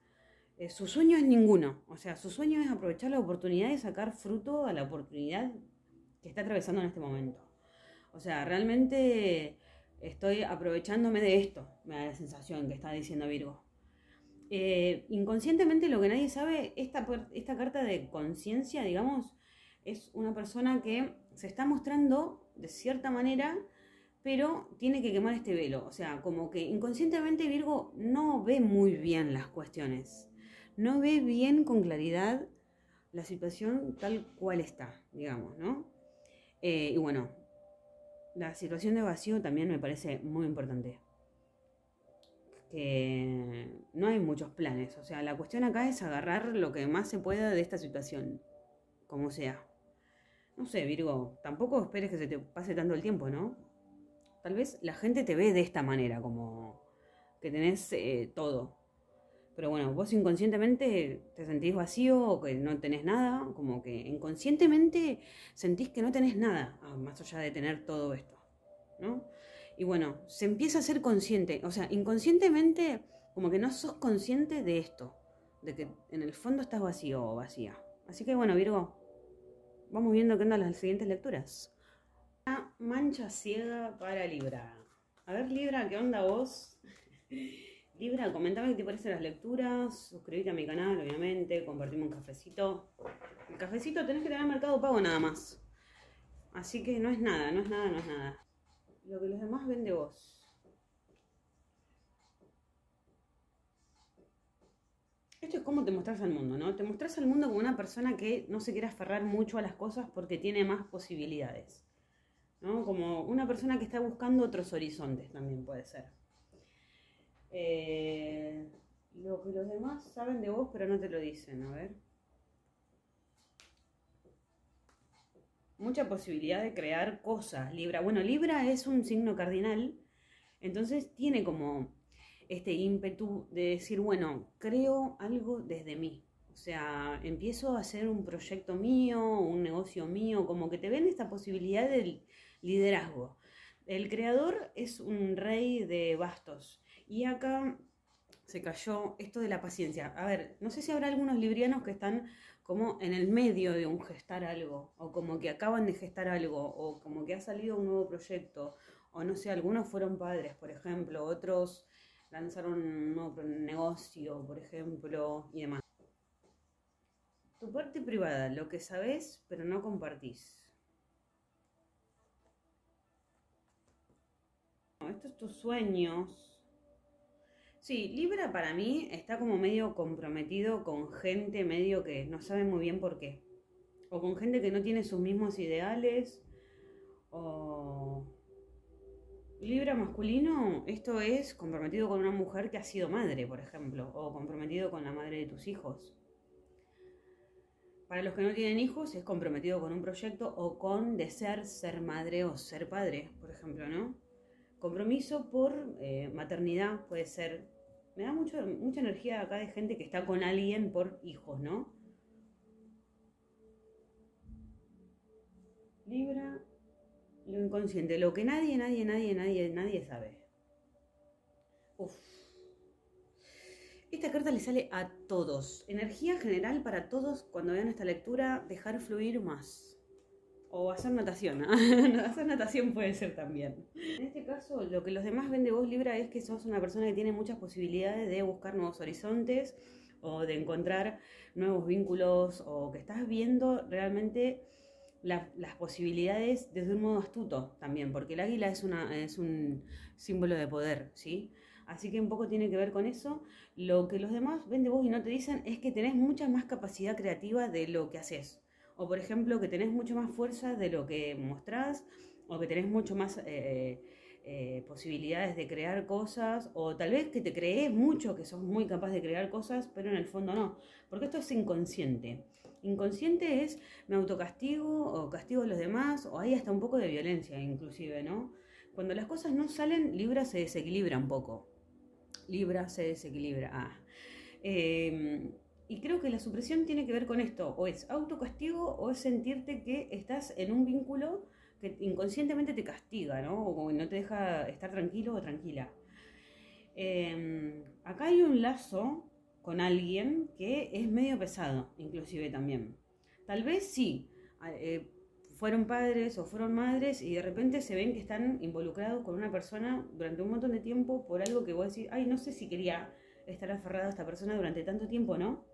Eh, su sueño es ninguno. O sea, su sueño es aprovechar la oportunidad de sacar fruto a la oportunidad que está atravesando en este momento. O sea, realmente estoy aprovechándome de esto, me da la sensación que está diciendo Virgo. Eh, inconscientemente lo que nadie sabe, esta, carta de conciencia, digamos, es una persona que se está mostrando de cierta manera, pero tiene que quemar este velo. O sea, como que inconscientemente Virgo no ve muy bien las cuestiones no ve bien con claridad la situación tal cual está, digamos, ¿no? Eh, y bueno, la situación de vacío también me parece muy importante. Que no hay muchos planes, o sea, la cuestión acá es agarrar lo que más se pueda de esta situación, como sea. No sé, Virgo, tampoco esperes que se te pase tanto el tiempo, ¿no? Tal vez la gente te ve de esta manera, como que tenés eh, todo, pero bueno, vos inconscientemente te sentís vacío o que no tenés nada, como que inconscientemente sentís que no tenés nada, ah, más allá de tener todo esto, ¿no? Y bueno, se empieza a ser consciente, o sea, inconscientemente como que no sos consciente de esto, de que en el fondo estás vacío o vacía. Así que bueno, Virgo, vamos viendo qué andan las siguientes lecturas. Una mancha ciega para Libra. A ver, Libra, ¿qué onda vos? Libra, comentame qué te parecen las lecturas, suscríbete a mi canal, obviamente, compartimos un cafecito. El cafecito tenés que tener mercado pago nada más. Así que no es nada, no es nada, no es nada. Lo que los demás ven de vos. Esto es como te mostrás al mundo, ¿no? Te mostrás al mundo como una persona que no se quiere aferrar mucho a las cosas porque tiene más posibilidades. ¿no? Como una persona que está buscando otros horizontes también puede ser. Eh, lo que los demás saben de vos, pero no te lo dicen, a ver. Mucha posibilidad de crear cosas, Libra. Bueno, Libra es un signo cardinal, entonces tiene como este ímpetu de decir, bueno, creo algo desde mí. O sea, empiezo a hacer un proyecto mío, un negocio mío, como que te ven esta posibilidad del liderazgo. El creador es un rey de bastos y acá se cayó esto de la paciencia. A ver, no sé si habrá algunos librianos que están como en el medio de un gestar algo, o como que acaban de gestar algo, o como que ha salido un nuevo proyecto, o no sé, algunos fueron padres, por ejemplo, otros lanzaron un nuevo negocio, por ejemplo, y demás. Tu parte privada, lo que sabes, pero no compartís. Estos tus sueños Sí, Libra para mí está como medio comprometido con gente medio que no sabe muy bien por qué. O con gente que no tiene sus mismos ideales. O... Libra masculino, esto es comprometido con una mujer que ha sido madre, por ejemplo. O comprometido con la madre de tus hijos. Para los que no tienen hijos, es comprometido con un proyecto o con desear ser madre o ser padre, por ejemplo, ¿no? Compromiso por eh, maternidad puede ser me da mucho, mucha energía acá de gente que está con alguien por hijos, ¿no? Libra, lo inconsciente, lo que nadie, nadie, nadie, nadie, nadie sabe. Uf. Esta carta le sale a todos. Energía general para todos cuando vean esta lectura, dejar fluir más. O hacer natación. [laughs] hacer natación puede ser también. En este caso, lo que los demás ven de vos, Libra, es que sos una persona que tiene muchas posibilidades de buscar nuevos horizontes o de encontrar nuevos vínculos o que estás viendo realmente las posibilidades desde un modo astuto también, porque el águila es, es un símbolo de poder, ¿sí? Así que un poco tiene que ver con eso. Lo que los demás ven de vos y no te dicen es que tenés mucha más capacidad creativa de lo que haces. O por ejemplo, que tenés mucho más fuerza de lo que mostrás, o que tenés mucho más eh, eh, posibilidades de crear cosas, o tal vez que te crees mucho, que sos muy capaz de crear cosas, pero en el fondo no. Porque esto es inconsciente. Inconsciente es me autocastigo o castigo a los demás, o hay hasta un poco de violencia inclusive, ¿no? Cuando las cosas no salen, Libra se desequilibra un poco. Libra se desequilibra. Ah. Em, y creo que la supresión tiene que ver con esto, o es autocastigo o es sentirte que estás en un vínculo que inconscientemente te castiga, ¿no? O no te deja estar tranquilo o tranquila. Em, acá hay un lazo con alguien que es medio pesado, inclusive también. Tal vez sí, eh, fueron padres o fueron madres y de repente se ven que están involucrados con una persona durante un montón de tiempo por algo que vos decís, ay, no sé si quería estar aferrado a esta persona durante tanto tiempo, ¿no?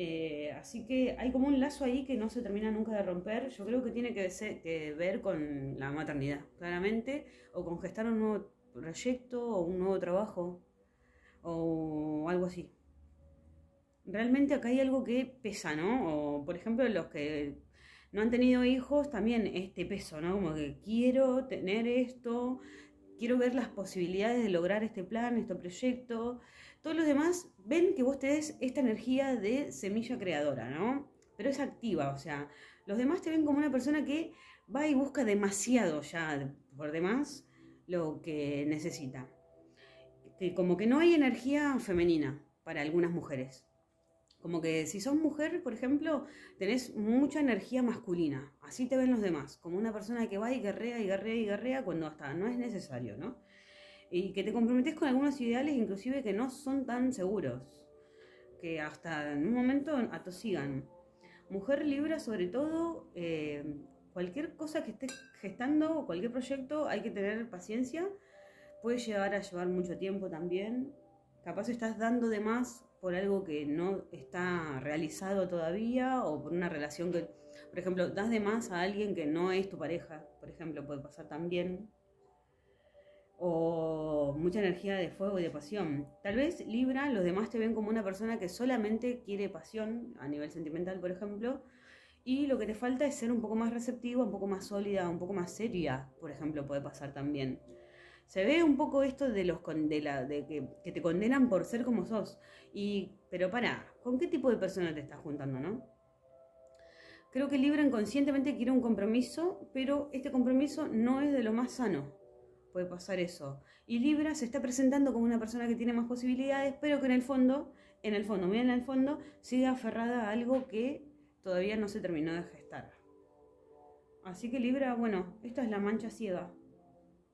Eh, así que hay como un lazo ahí que no se termina nunca de romper. Yo creo que tiene que, que ver con la maternidad, claramente, o con gestar un nuevo proyecto o un nuevo trabajo o algo así realmente acá hay algo que pesa, ¿no? O por ejemplo los que no han tenido hijos, también este peso, ¿no? Como que quiero tener esto, quiero ver las posibilidades de lograr este plan, este proyecto. Todos los demás ven que vos tenés esta energía de semilla creadora, ¿no? Pero es activa, o sea, los demás te ven como una persona que va y busca demasiado ya, por demás, lo que necesita. como que no hay energía femenina para algunas mujeres. Como que si sos mujer, por ejemplo, tenés mucha energía masculina. Así te ven los demás, como una persona que va y guerrea y guerrea y guerrea cuando hasta no es necesario, ¿no? Y que te comprometes con algunos ideales inclusive que no son tan seguros, que hasta en un momento atosigan. Mujer libra sobre todo, eh, cualquier cosa que estés gestando, cualquier proyecto, hay que tener paciencia. Puede llegar a llevar mucho tiempo también. Capaz estás dando de más por algo que no está realizado todavía o por una relación que, por ejemplo, das de más a alguien que no es tu pareja, por ejemplo, puede pasar también. O mucha energía de fuego y de pasión. Tal vez Libra, los demás te ven como una persona que solamente quiere pasión, a nivel sentimental, por ejemplo, y lo que te falta es ser un poco más receptivo, un poco más sólida, un poco más seria, por ejemplo, puede pasar también. Se ve un poco esto de los de que, te condenan por ser como sos. Y, pero para, ¿con qué tipo de persona te estás juntando, no? Creo que Libra inconscientemente quiere un compromiso, pero este compromiso no es de lo más sano. Puede pasar eso. Y Libra se está presentando como una persona que tiene más posibilidades, pero que en el fondo, en el fondo, muy en el fondo, sigue aferrada a algo que todavía no se terminó de gestar. Así que Libra, bueno, esta es la mancha ciega.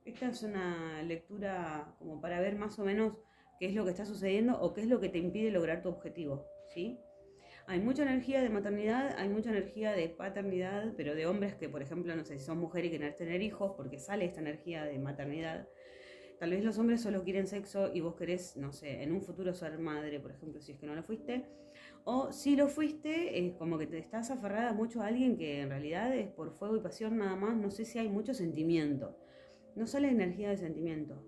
Esta es una lectura como para ver más o menos qué es lo que está sucediendo o qué es lo que te impide lograr tu objetivo, ¿sí? Hay mucha energía de maternidad, hay mucha energía de paternidad, pero de hombres que, por ejemplo, no sé si son mujeres y quieren tener hijos porque sale esta energía de maternidad. Tal vez los hombres solo quieren sexo y vos querés, no sé, en un futuro ser madre, por ejemplo, si es que no lo fuiste. O si lo fuiste, es como que te estás aferrada mucho a alguien que en realidad es por fuego y pasión nada más, no sé si hay mucho sentimiento no sale energía de sentimiento.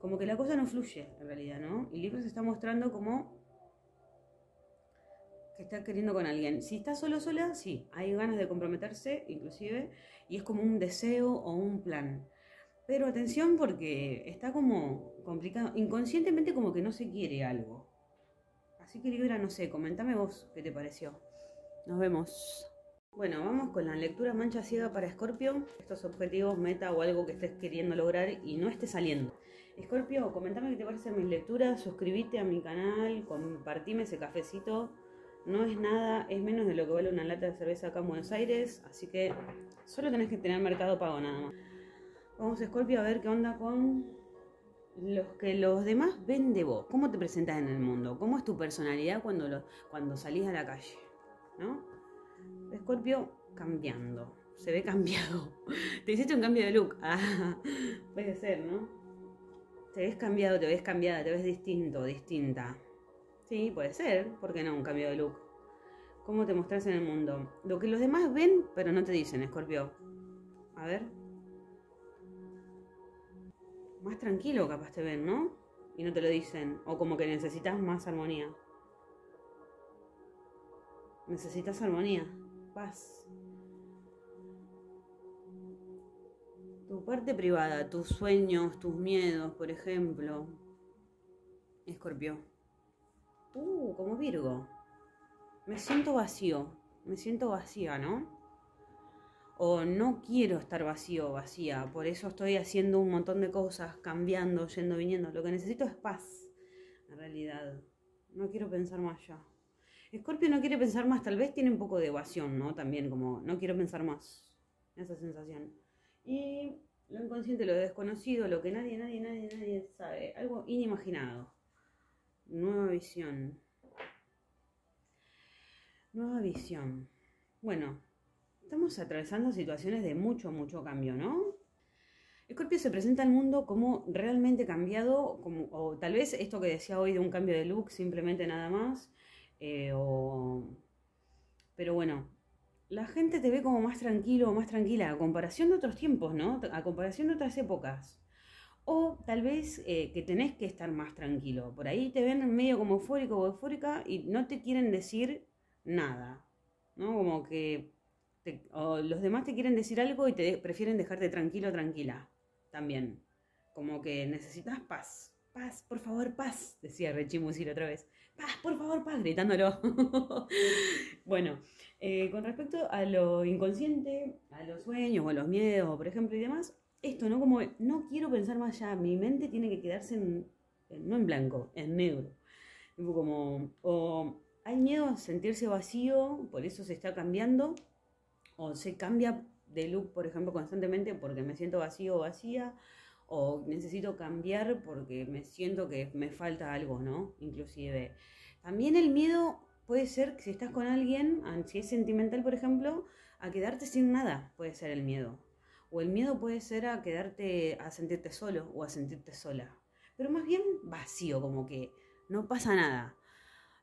Como que la cosa no fluye en realidad, ¿no? Y Libra se está mostrando como que está queriendo con alguien. Si está solo sola, sí, hay ganas de comprometerse, inclusive, y es como un deseo o un plan. Pero atención porque está como complicado, inconscientemente como que no se quiere algo. Así que Libra, no sé, comentame vos qué te pareció. Nos vemos. Bueno, vamos con la lectura mancha ciega para Escorpio. Estos objetivos, meta o algo que estés queriendo lograr y no esté saliendo. Escorpio, comentame qué te parecen mis lecturas, suscríbete a mi canal, compartime ese cafecito No es nada, es menos de lo que vale una lata de cerveza acá en Buenos Aires, así que solo tenés que tener mercado pago nada más. Vamos Scorpio a ver qué onda con los que los demás ven de vos. ¿Cómo te presentas en el mundo? ¿Cómo es tu personalidad cuando, cuando salís a la calle? ¿No? Scorpio cambiando. Se ve cambiado. [laughs] Te hiciste un cambio de look. Ah, [laughs] puede ser, ¿no? Te ves cambiado, te ves cambiada, te ves distinto, distinta. Sí, puede ser. ¿Por qué no? Un cambio de look. ¿Cómo te mostrás en el mundo? Lo que los demás ven, pero no te dicen, Scorpio. A ver. Más tranquilo capaz te ven, ¿no? Y no te lo dicen. O como que necesitas más armonía. Necesitas armonía, paz. Tu parte privada, tus sueños, tus miedos, por ejemplo. Escorpio. Uh, como Virgo. Me siento vacío. Me siento vacía, ¿no? O no quiero estar vacío, vacía. Por eso estoy haciendo un montón de cosas, cambiando, yendo, viniendo. Lo que necesito es paz, en realidad. No quiero pensar más ya. Escorpio no quiere pensar más, tal vez tiene un poco de evasión, ¿no? También como, no quiero pensar más. Esa sensación. Y lo inconsciente, lo desconocido, lo que nadie, nadie, nadie, nadie sabe. Algo inimaginado. Nueva visión. Nueva visión. Bueno, estamos atravesando situaciones de mucho, mucho cambio, ¿no? Escorpio se presenta al mundo como realmente cambiado, como, o tal vez esto que decía hoy de un cambio de look, simplemente nada más. Eh. Pero bueno, la gente te ve como más tranquilo más tranquila, a comparación de otros tiempos, ¿no? A comparación de otras épocas. O tal vez eh, que tenés que estar más tranquilo. Por ahí te ven medio como eufórico o eufórica y no te quieren decir nada. ¿No? Como que los demás te quieren decir algo y te prefieren dejarte tranquilo o tranquila. También. Como que necesitas paz. Paz, por favor, paz, decía Rechimusil otra vez. Paz, por favor, paz, gritándolo. [laughs] bueno, eh, con respecto a lo inconsciente, a los sueños o a los miedos, por ejemplo, y demás, esto, ¿no? Como no quiero pensar más allá, mi mente tiene que quedarse en, no en blanco, en negro. Como, o hay miedo a sentirse vacío, por eso se está cambiando, o se cambia de look, por ejemplo, constantemente porque me siento vacío o vacía, o necesito cambiar porque me siento que me falta algo, ¿no? Inclusive. También el miedo puede ser que si estás con alguien, si es sentimental, por ejemplo, a quedarte sin nada, puede ser el miedo. O el miedo puede ser a quedarte, a sentirte solo o a sentirte sola. Pero más bien vacío, como que no pasa nada.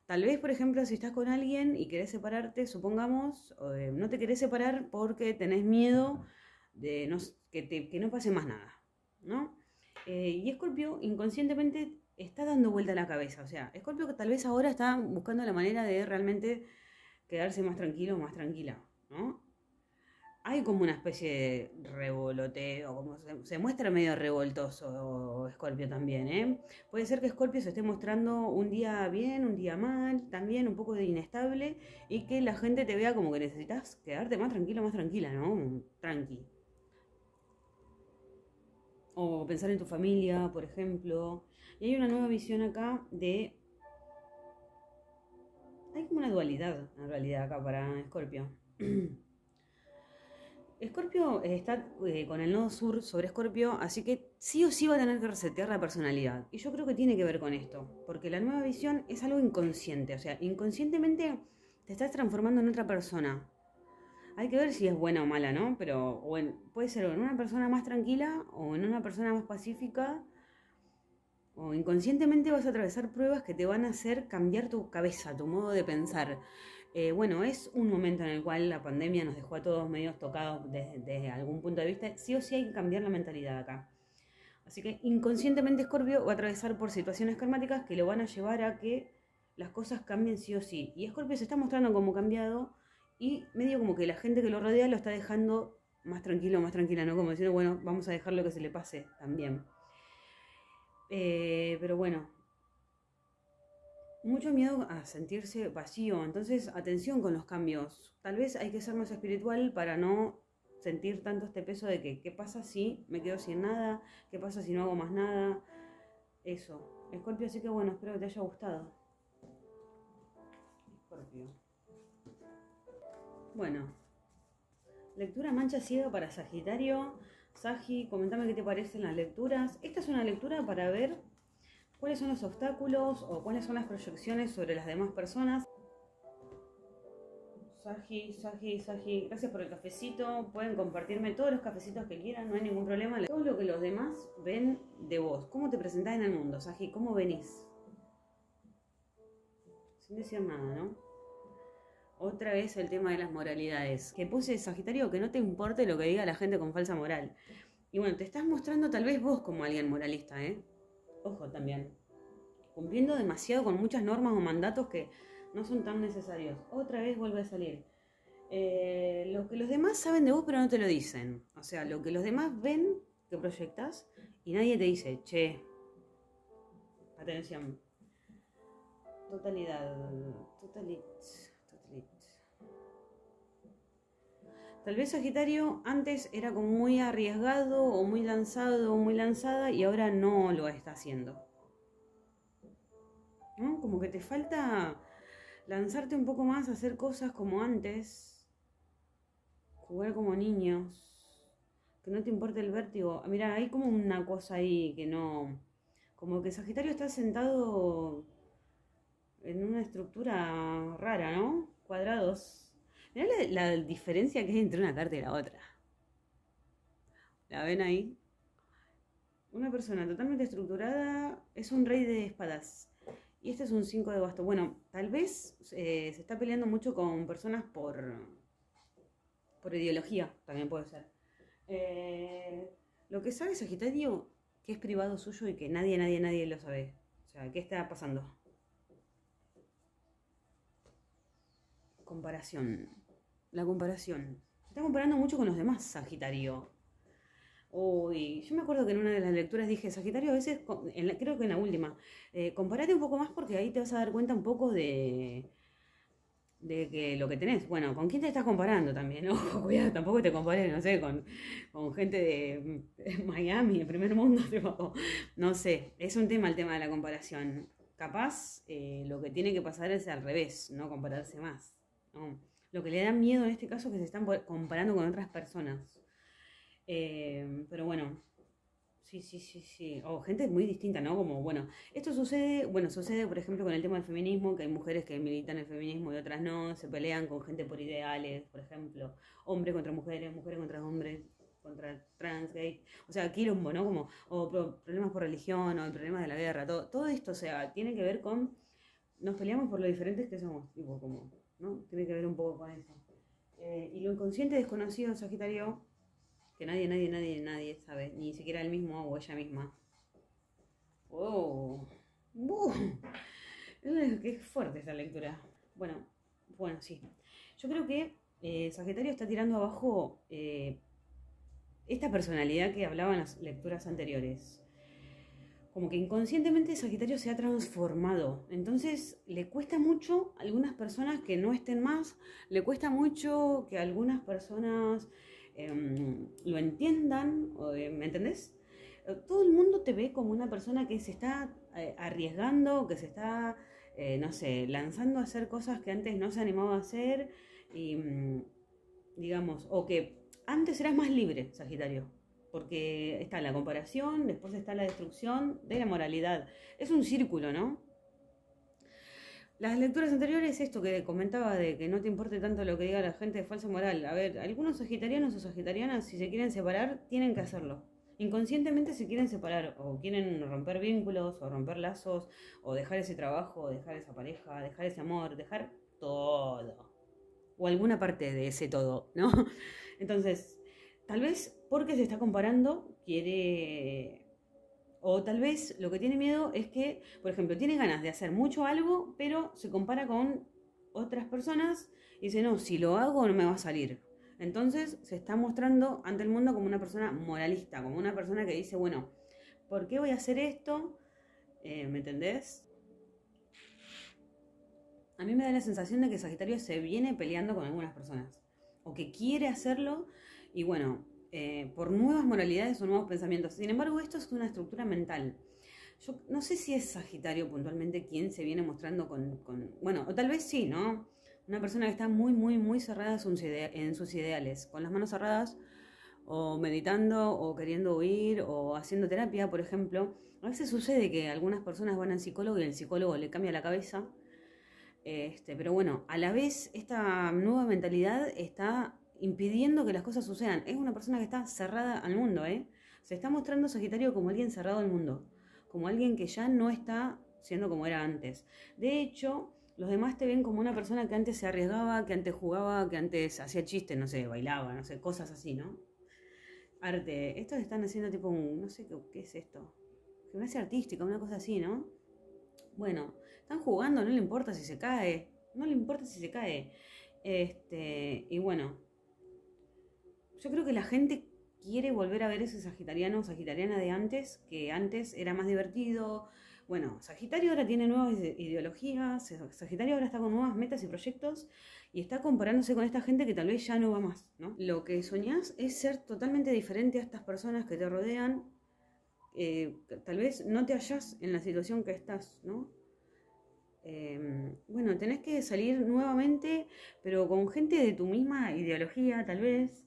Tal vez, por ejemplo, si estás con alguien y querés separarte, supongamos, eh, no te querés separar porque tenés miedo de no, que, que no pase más nada. ¿no? Eh, y Escorpio inconscientemente está dando vuelta a la cabeza. O sea, Escorpio tal vez ahora está buscando la manera de realmente quedarse más tranquilo, más tranquila, ¿no? Hay como una especie de revoloteo, como se, muestra medio revoltoso Escorpio también, ¿eh? Puede ser que Escorpio se esté mostrando un día bien, un día mal, también un poco de inestable, y que la gente te vea como que necesitas quedarte más tranquilo, más tranquila, ¿no? Tranqui o pensar en tu familia, por ejemplo. Y hay una nueva visión acá de... Hay como una dualidad en realidad acá para Escorpio. [clears throat] Escorpio está eh, con el nodo sur sobre Escorpio, así que sí o sí va a tener que resetear la personalidad. Y yo creo que tiene que ver con esto, porque la nueva visión es algo inconsciente, o sea, inconscientemente te estás transformando en otra persona. Hay que ver si es buena o mala, ¿no? Pero puede ser en una persona más tranquila o en una persona más pacífica. O inconscientemente vas a atravesar pruebas que te van a hacer cambiar tu cabeza, tu modo de pensar. Eh, bueno, es un momento en el cual la pandemia nos dejó a todos medios tocados desde, algún punto de vista. Sí o sí hay que cambiar la mentalidad acá. Así que inconscientemente Scorpio va a atravesar por situaciones karmáticas que lo van a llevar a que las cosas cambien sí o sí. Y Scorpio se está mostrando como cambiado y medio como que la gente que lo rodea lo está dejando más tranquilo, más tranquila, ¿no? Como diciendo, bueno, vamos a dejarlo que se le pase también. Eh, pero bueno, mucho miedo a sentirse vacío, entonces atención con los cambios. Tal vez hay que ser más espiritual para no sentir tanto este peso de que qué pasa si me quedo sin nada, qué pasa si no hago más nada. Eso. Escorpio, así que bueno, espero que te haya gustado. Escorpio. Bueno, lectura mancha ciega para Sagitario. Sagi, comentame qué te parecen las lecturas. Esta es una lectura para ver cuáles son los obstáculos o cuáles son las proyecciones sobre las demás personas. Saji, Saji, Saji, gracias por el cafecito. Pueden compartirme todos los cafecitos que quieran, no hay ningún problema. Todo lo que los demás ven de vos. ¿Cómo te presentás en el mundo, Saji? ¿Cómo venís? Sin decir nada, ¿no? Otra vez el tema de las moralidades. Que puse Sagitario que no te importe lo que diga la gente con falsa moral. Y bueno, te estás mostrando tal vez vos como alguien moralista, ¿eh? Ojo también. Cumpliendo demasiado con muchas normas o mandatos que no son tan necesarios. Otra vez vuelve a salir. Eh, lo que los demás saben de vos pero no te lo dicen. O sea, lo que los demás ven que proyectas y nadie te dice, che, atención. Totalidad. Totalit. Tal vez Sagitario antes era como muy arriesgado o muy lanzado o muy lanzada y ahora no lo está haciendo. ¿No? Como que te falta lanzarte un poco más hacer cosas como antes, jugar como niños, que no te importe el vértigo. Mira, hay como una cosa ahí que no, como que Sagitario está sentado en una estructura rara, ¿no? Cuadrados. Mirá la, diferencia que hay entre una carta y la otra. ¿La ven ahí? Una persona totalmente estructurada es un rey de espadas y este es un 5 de basto. Bueno, tal vez eh, se está peleando mucho con personas por, por ideología, también puede ser. Eh, lo que sabe Sagitario, que es privado suyo y que nadie, nadie, nadie lo sabe. O sea, ¿qué está pasando? Comparación. La comparación. Se está comparando mucho con los demás, Sagitario. Uy, yo me acuerdo que en una de las lecturas dije, Sagitario, a veces, creo que en la última, eh, comparate un poco más porque ahí te vas a dar cuenta un poco de, de que lo que tenés. Bueno, ¿con quién te estás comparando también? [laughs] Ojo, cuidado, tampoco te compares, no sé, con, gente de, Miami, de primer mundo, [laughs] no sé, es un tema el tema de la comparación. Capaz eh, lo que tiene que pasar es al revés, no compararse más. Lo que le da miedo en este caso es que se están comparando con otras personas. Eh, pero bueno, sí, sí, sí, sí. O gente muy distinta, ¿no? Como, bueno, esto sucede, bueno, sucede, por ejemplo, con el tema del feminismo, que hay mujeres que militan el feminismo y otras no, se pelean con gente por ideales, por ejemplo, hombres contra mujeres, mujeres contra hombres, contra trans, gay, o sea, quilombo, ¿no? Como, o problemas por religión, o problemas de la guerra, todo, todo esto, o sea, tiene que ver con, nos peleamos por lo diferentes que somos, tipo, como, ¿no? Tiene que ver un poco con eso. Eh, y lo inconsciente desconocido, Sagitario, que nadie, nadie, nadie, nadie sabe, ni siquiera él mismo o ella misma. ¡Wow! ¡Uh! Es fuerte esa lectura. Bueno, bueno, sí. Yo creo que eh, Sagitario está tirando abajo eh, esta personalidad que hablaba en las lecturas anteriores. Como que inconscientemente Sagitario se ha transformado. Entonces le cuesta mucho a algunas personas que no estén más, le cuesta mucho que algunas personas Em, lo entiendan, eh, ¿me entendés? Todo el mundo te ve como una persona que se está eh, arriesgando, que se está, eh, no sé, lanzando a hacer cosas que antes no se animaba a hacer, y, mm, digamos, o que antes eras más libre, Sagitario, porque está la comparación, después está la destrucción de la moralidad. Es un círculo, ¿no? Las lecturas anteriores, esto que comentaba de que no te importe tanto lo que diga la gente de falsa moral. A ver, algunos sagitarianos o sagitarianas, si se quieren separar, tienen que hacerlo. Inconscientemente se quieren separar, o quieren romper vínculos, o romper lazos, o dejar ese trabajo, dejar esa pareja, dejar ese amor, dejar todo. O alguna parte de ese todo, ¿no? [laughs] Entonces, tal vez porque se está comparando, quiere o tal vez lo que tiene miedo es que, por ejemplo, tiene ganas de hacer mucho algo, pero se compara con otras personas y dice, no, si lo hago no me va a salir. Entonces se está mostrando ante el mundo como una persona moralista, como una persona que dice, bueno, ¿por qué voy a hacer esto? Eh, ¿Me entendés? A mí me da la sensación de que Sagitario se viene peleando con algunas personas, o que quiere hacerlo, y bueno, eh, por nuevas moralidades o nuevos pensamientos. Sin embargo, esto es una estructura mental. yo no sé si es Sagitario puntualmente quien se viene mostrando con, bueno, o tal vez sí, ¿no? Una persona que está muy, muy, muy cerrada en sus ideales, con las manos cerradas, o meditando, o queriendo huir, o haciendo terapia, por ejemplo. A veces sucede que algunas personas van al psicólogo y el psicólogo le cambia la cabeza. Este, pero bueno, a la vez esta nueva mentalidad está impidiendo que las cosas sucedan. Es una persona que está cerrada al mundo, ¿eh? Se está mostrando Sagitario como alguien cerrado al mundo, como alguien que ya no está siendo como era antes. De hecho, los demás te ven como una persona que antes se arriesgaba, que antes jugaba, que antes hacía chistes, no sé, bailaba, no sé, cosas así, ¿no? Arte. Estos están haciendo tipo un, no sé qué, es esto. Gimnasia artística, una cosa así, ¿no? Bueno, están jugando, no le importa si se cae, no le importa si se cae. Este, y bueno, yo creo que la gente quiere volver a ver ese sagitariano o sagitariana de antes, que antes era más divertido. Bueno, Sagitario ahora tiene nuevas ideologías, Sagitario ahora está con nuevas metas y proyectos y está comparándose con esta gente que tal vez ya no va más, ¿no? Lo que soñás es ser totalmente diferente a estas personas que te rodean. Eh, tal vez no te hallas en la situación que estás, ¿no? Em, bueno, tenés que salir nuevamente, pero con gente de tu misma ideología, tal vez.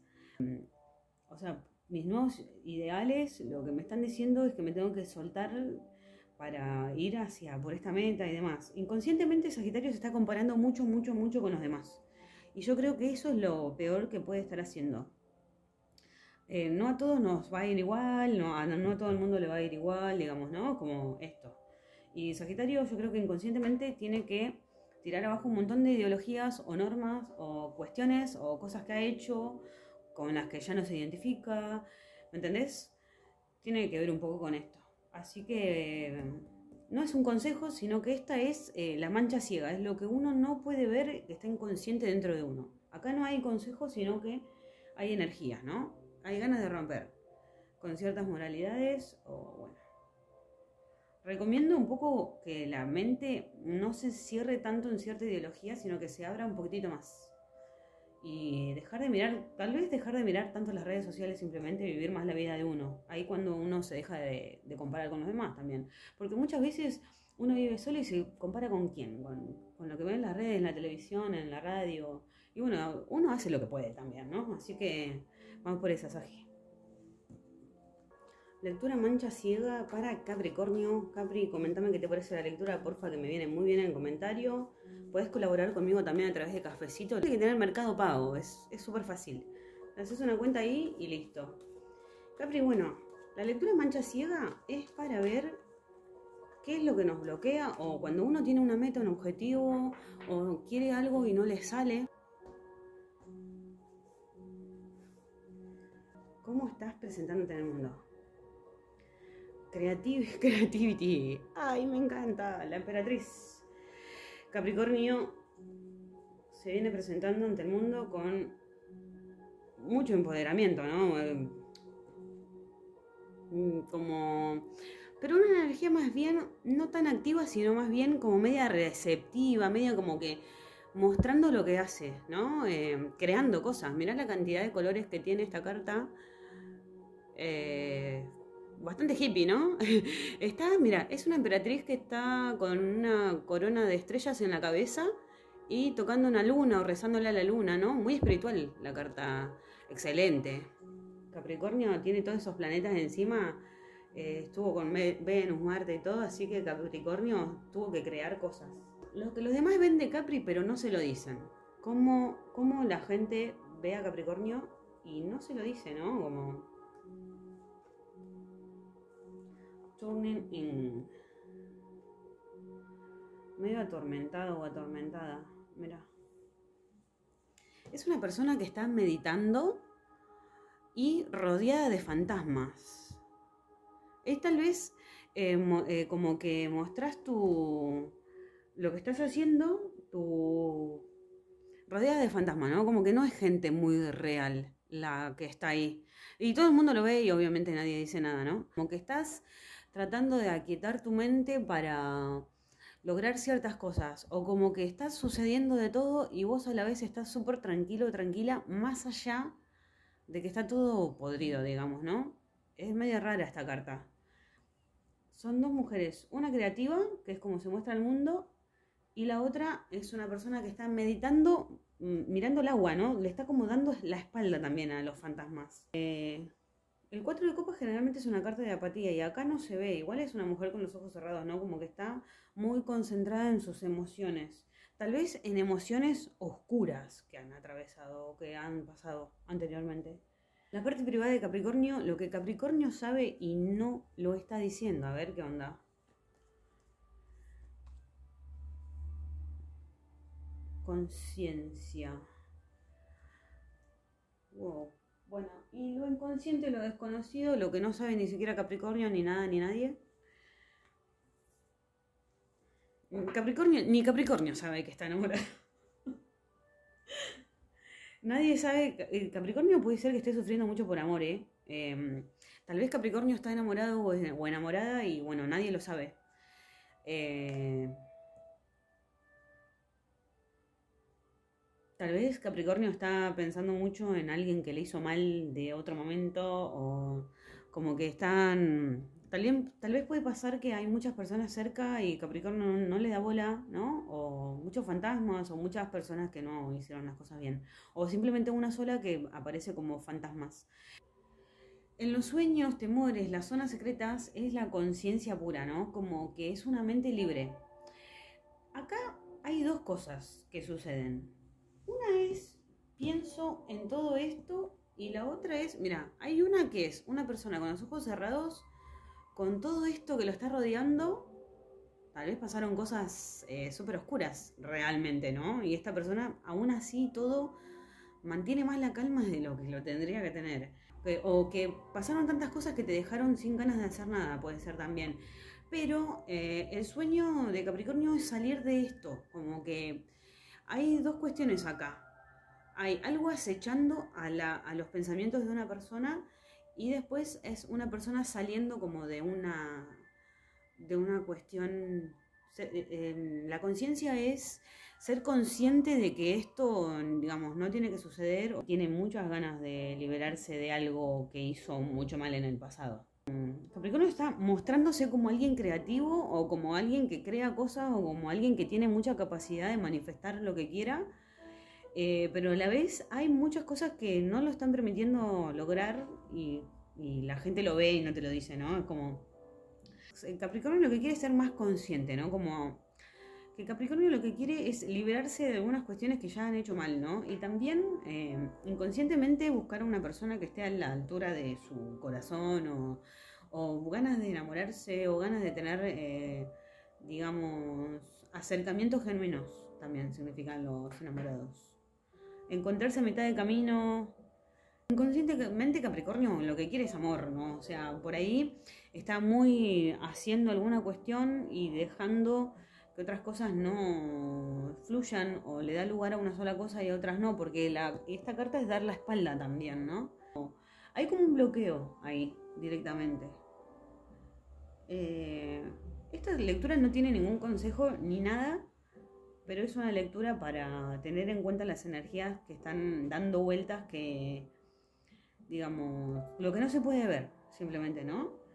O sea, mis nuevos ideales, lo que me están diciendo es que me tengo que soltar para ir hacia por esta meta y demás. Inconscientemente Sagitario se está comparando mucho, mucho, mucho con los demás. Y yo creo que eso es lo peor que puede estar haciendo. Eh, no a todos nos va a ir igual, no a, no a todo el mundo le va a ir igual, digamos, ¿no? Como esto. Y Sagitario yo creo que inconscientemente tiene que tirar abajo un montón de ideologías o normas o cuestiones o cosas que ha hecho con las que ya no se identifica, ¿me entendés? Tiene que ver un poco con esto. Así que no es un consejo, sino que esta es eh, la mancha ciega, es lo que uno no puede ver que está inconsciente dentro de uno. Acá no hay consejo, sino que hay energía, ¿no? Hay ganas de romper con ciertas moralidades o bueno. Recomiendo un poco que la mente no se cierre tanto en cierta ideología, sino que se abra un poquitito más y dejar de mirar, tal vez dejar de mirar tanto las redes sociales, simplemente vivir más la vida de uno. Ahí cuando uno se deja de, comparar con los demás también. Porque muchas veces uno vive solo y se compara con quién, con, con, lo que ve en las redes, en la televisión, en la radio. Y bueno, uno hace lo que puede también, ¿no? Así que vamos por esa, Sagi. Lectura mancha ciega para Capricornio. Capri, comentame qué te parece la lectura, porfa, que me viene muy bien en el comentario. Puedes colaborar conmigo también a través de Cafecito. Tienes que tener mercado pago, es súper fácil. Haces una cuenta ahí y listo. Capri, bueno, la lectura mancha ciega es para ver qué es lo que nos bloquea o cuando uno tiene una meta, un objetivo o quiere algo y no le sale. ¿Cómo estás presentándote en el mundo? Creative, [laughs] creativity. Ay, me encanta. La emperatriz. Capricornio se viene presentando ante el mundo con mucho empoderamiento, ¿no? Mm, como... Pero una energía más bien, no tan activa, sino más bien como media receptiva, media como que mostrando lo que hace, ¿no? Eh, creando cosas. Mirá la cantidad de colores que tiene esta carta. Eh, bastante hippie, ¿no? [laughs] está, mira, es una emperatriz que está con una corona de estrellas en la cabeza y tocando una luna o rezándole a la luna, ¿no? Muy espiritual la carta, excelente. Capricornio tiene todos esos planetas encima, eh, estuvo con Venus, Marte y todo, así que Capricornio tuvo que crear cosas. Lo que los demás ven de Capri, pero no se lo dicen. ¿Cómo, cómo la gente ve a Capricornio y no se lo dice, ¿no? Como turning in. Medio atormentado o atormentada. Mira. Es una persona que está meditando y rodeada de fantasmas. Es tal vez eh, eh, como que mostrás tu. lo que estás haciendo, tu. rodeada de fantasmas, ¿no? Como que no es gente muy real la que está ahí. Y todo el mundo lo ve y obviamente nadie dice nada, ¿no? Como que estás tratando de aquietar tu mente para lograr ciertas cosas o como que está sucediendo de todo y vos a la vez estás súper tranquilo, tranquila, más allá de que está todo podrido, digamos, ¿no? Es media rara esta carta. son dos mujeres, una creativa, que es como se muestra el mundo, y la otra es una persona que está meditando, mm, mirando el agua, ¿no? Le está como dando la espalda también a los fantasmas. Eh, el cuatro de copas generalmente es una carta de apatía y acá no se ve, igual es una mujer con los ojos cerrados, ¿no? Como que está muy concentrada en sus emociones. Tal vez en emociones oscuras que han atravesado o que han pasado anteriormente. La parte privada de Capricornio, lo que Capricornio sabe y no lo está diciendo. A ver qué onda. Conciencia. Wow. Bueno, y lo inconsciente, lo desconocido, lo que no sabe ni siquiera Capricornio, ni nada, ni nadie. Capricornio, ni Capricornio sabe que está enamorado. [laughs] Nadie sabe, eh, Capricornio puede ser que esté sufriendo mucho por amor, ¿eh? Em, tal vez Capricornio está enamorado o, enamorada y bueno, nadie lo sabe. Eh, tal vez Capricornio está pensando mucho en alguien que le hizo mal de otro momento o como que están tal vez puede pasar que hay muchas personas cerca y Capricornio no, le da bola, ¿no? O muchos fantasmas o muchas personas que no hicieron las cosas bien. O simplemente una sola que aparece como fantasmas. En los sueños, temores, las zonas secretas es la conciencia pura, ¿no? Como que es una mente libre. Acá hay dos cosas que suceden. Una es, pienso en todo esto y la otra es, mira, hay una que es una persona con los ojos cerrados con todo esto que lo está rodeando, tal vez pasaron cosas eh, súper oscuras realmente, ¿no? Y esta persona, aún así, todo mantiene más la calma de lo que lo tendría que tener. o que pasaron tantas cosas que te dejaron sin ganas de hacer nada, puede ser también. Pero eh, el sueño de Capricornio es salir de esto, como que hay dos cuestiones acá. Hay algo acechando a, los pensamientos de una persona y después es una persona saliendo como de una, de una cuestión... Eh, em, la conciencia es ser consciente de que esto, digamos, no tiene que suceder o tiene muchas ganas de liberarse de algo que hizo mucho mal en el pasado. Mm, Capricornio está mostrándose como alguien creativo o como alguien que crea cosas o como alguien que tiene mucha capacidad de manifestar lo que quiera, eh, pero a la vez hay muchas cosas que no lo están permitiendo lograr y, la gente lo ve y no te lo dice, ¿no? Es como... Capricornio lo que quiere es ser más consciente, ¿no? Como que Capricornio lo que quiere es liberarse de algunas cuestiones que ya han hecho mal, ¿no? Y también eh, inconscientemente buscar a una persona que esté a la altura de su corazón o, o ganas de enamorarse o ganas de tener, eh, digamos, acercamientos genuinos, también significan los enamorados encontrarse a mitad de camino. Inconscientemente Capricornio lo que quiere es amor, ¿no? O sea, por ahí está muy haciendo alguna cuestión y dejando que otras cosas no fluyan o le da lugar a una sola cosa y a otras no, porque la, esta carta es dar la espalda también, ¿no? Hay como un bloqueo ahí directamente. Eh, esta lectura no tiene ningún consejo ni nada, pero es una lectura para tener en cuenta las energías que están dando vueltas que, digamos, lo que no se puede ver, simplemente, ¿no?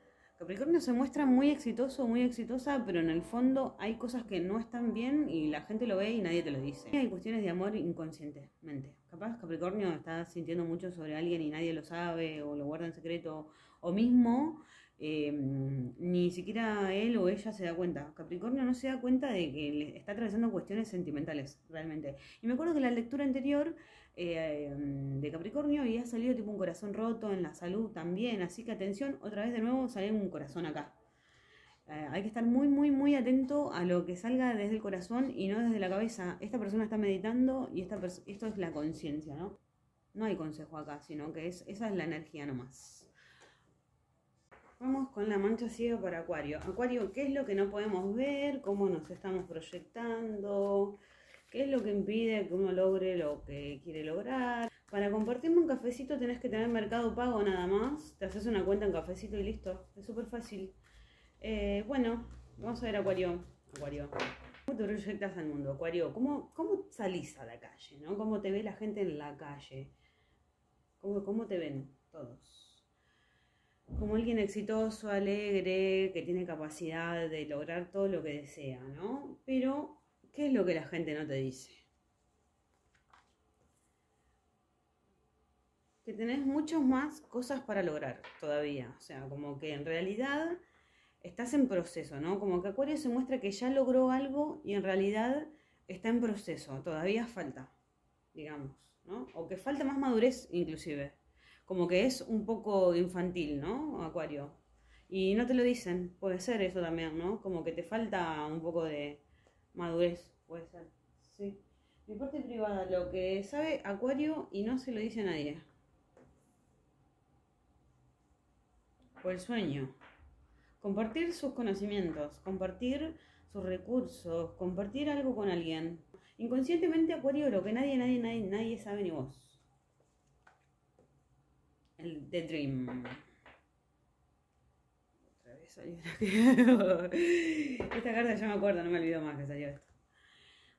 Capricornio se muestra muy exitoso, muy exitosa, pero en el fondo hay cosas que no están bien y la gente lo ve y nadie te lo dice. Hay cuestiones de amor inconscientemente. Capaz Capricornio está sintiendo mucho sobre alguien y nadie lo sabe o lo guarda en secreto, o mismo Em, ni siquiera él o ella se da cuenta. Capricornio no se da cuenta de que le está atravesando cuestiones sentimentales, realmente. Y me acuerdo que la lectura anterior eh, em, de Capricornio había salido tipo un corazón roto en la salud también, así que atención, otra vez de nuevo sale un corazón acá. Eh, hay que estar muy, muy, muy atento a lo que salga desde el corazón y no desde la cabeza. Esta persona está meditando y esta esto es la conciencia, ¿no? No hay consejo acá, sino que es, esa es la energía nomás. Vamos con la mancha ciega para Acuario. Acuario, ¿qué es lo que no podemos ver? ¿Cómo nos estamos proyectando? ¿Qué es lo que impide que uno logre lo que quiere lograr? Para compartirme un cafecito tenés que tener mercado pago nada más. Te haces una cuenta en cafecito y listo. Es súper fácil. Eh, bueno, vamos a ver Acuario. Acuario. ¿Cómo te proyectas al mundo, Acuario? ¿Cómo, ¿Cómo salís a la calle? ¿no? ¿Cómo te ve la gente en la calle? ¿Cómo, cómo te ven todos? como alguien exitoso, alegre, que tiene capacidad de lograr todo lo que desea, ¿no? Pero, ¿qué es lo que la gente no te dice? Que tenés muchas más cosas para lograr todavía. O sea, como que en realidad estás en proceso, ¿no? Como que Acuario se muestra que ya logró algo y en realidad está en proceso, todavía falta, digamos, ¿no? O que falta más madurez inclusive como que es un poco infantil, ¿no? Acuario. Y no te lo dicen, puede ser eso también, ¿no? Como que te falta un poco de madurez, puede ser. Sí. Mi parte privada, lo que sabe Acuario y no se lo dice a nadie. O el sueño. Compartir sus conocimientos, compartir sus recursos, compartir algo con alguien. Inconscientemente Acuario, lo que nadie, nadie, nadie, nadie sabe ni vos. El The Dream. [laughs] Esta carta ya me acuerdo, no me olvido más que salió esto.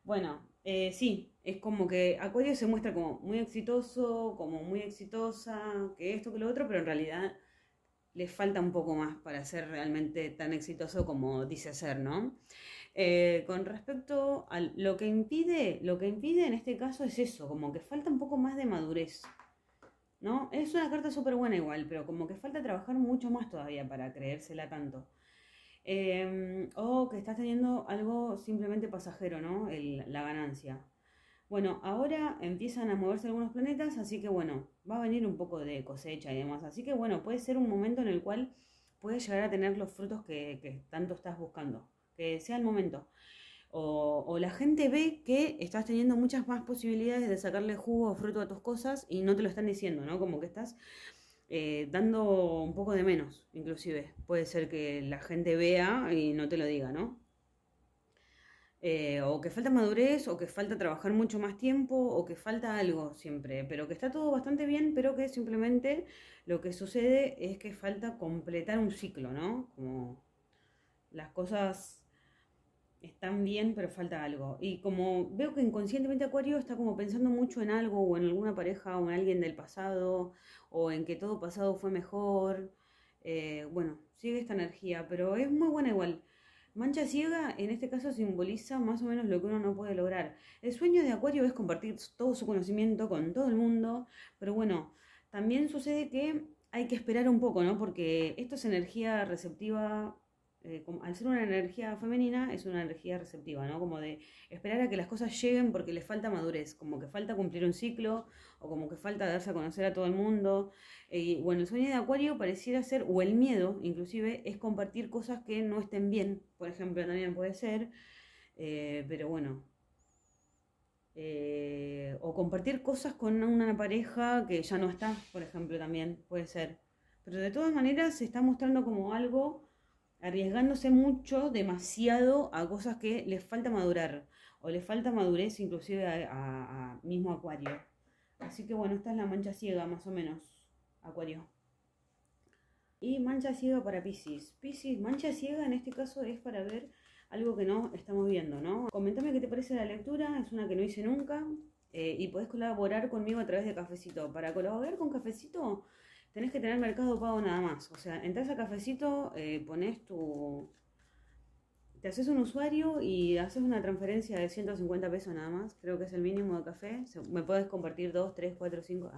Bueno, eh, sí, es como que Acuario se muestra como muy exitoso, como muy exitosa, que esto, que lo otro, pero en realidad le falta un poco más para ser realmente tan exitoso como dice ser, ¿no? Eh, con respecto a lo que impide, lo que impide en este caso es eso, como que falta un poco más de madurez. ¿No? Es una carta súper buena igual, pero como que falta trabajar mucho más todavía para creérsela tanto. Em, o que estás teniendo algo simplemente pasajero, ¿no? la ganancia. Bueno, ahora empiezan a moverse algunos planetas, así que bueno, va a venir un poco de cosecha y demás. Así que bueno, puede ser un momento en el cual puedes llegar a tener los frutos que tanto estás buscando. Que sea el momento o, la gente ve que estás teniendo muchas más posibilidades de sacarle jugo o fruto a tus cosas y no te lo están diciendo, ¿no? Como que estás eh, dando un poco de menos, inclusive. Puede ser que la gente vea y no te lo diga, ¿no? Eh, o que falta madurez, o que falta trabajar mucho más tiempo, o que falta algo siempre, pero que está todo bastante bien, pero que simplemente lo que sucede es que falta completar un ciclo, ¿no? Como las cosas están bien, pero falta algo. Y como veo que inconscientemente Acuario está como pensando mucho en algo, o en alguna pareja, o en alguien del pasado, o en que todo pasado fue mejor. Eh, bueno, sigue esta energía, pero es muy buena igual. Mancha ciega en este caso simboliza más o menos lo que uno no puede lograr. El sueño de Acuario es compartir todo su conocimiento con todo el mundo, pero bueno, también sucede que hay que esperar un poco, ¿no? Porque esto es energía receptiva eh, al ser una energía femenina, es una energía receptiva, ¿no? Como de esperar a que las cosas lleguen porque les falta madurez, como que falta cumplir un ciclo, o como que falta darse a conocer a todo el mundo. Eh, bueno, el sueño de Acuario pareciera ser, o el miedo inclusive, es compartir cosas que no estén bien, por ejemplo, también puede ser, eh, pero bueno. o compartir cosas con una pareja que ya no está, por ejemplo, también puede ser. Pero de todas maneras se está mostrando como algo arriesgándose mucho, demasiado a cosas que les falta madurar o les falta madurez inclusive a, mismo Acuario. Así que bueno, esta es la mancha ciega más o menos, Acuario. Y mancha ciega para Pisces. Pisces, mancha ciega en este caso es para ver algo que no estamos viendo, ¿no? Comentame qué te parece la lectura, es una que no hice nunca. Eh, y podés colaborar conmigo a través de Cafecito. Para colaborar con Cafecito, tenés que tener mercado pago nada más. O sea, entras a cafecito, eh, pones tu. Te haces un usuario y haces una transferencia de 150 pesos nada más. Creo que es el mínimo de café. Me puedes compartir 2, 3, 4, 5.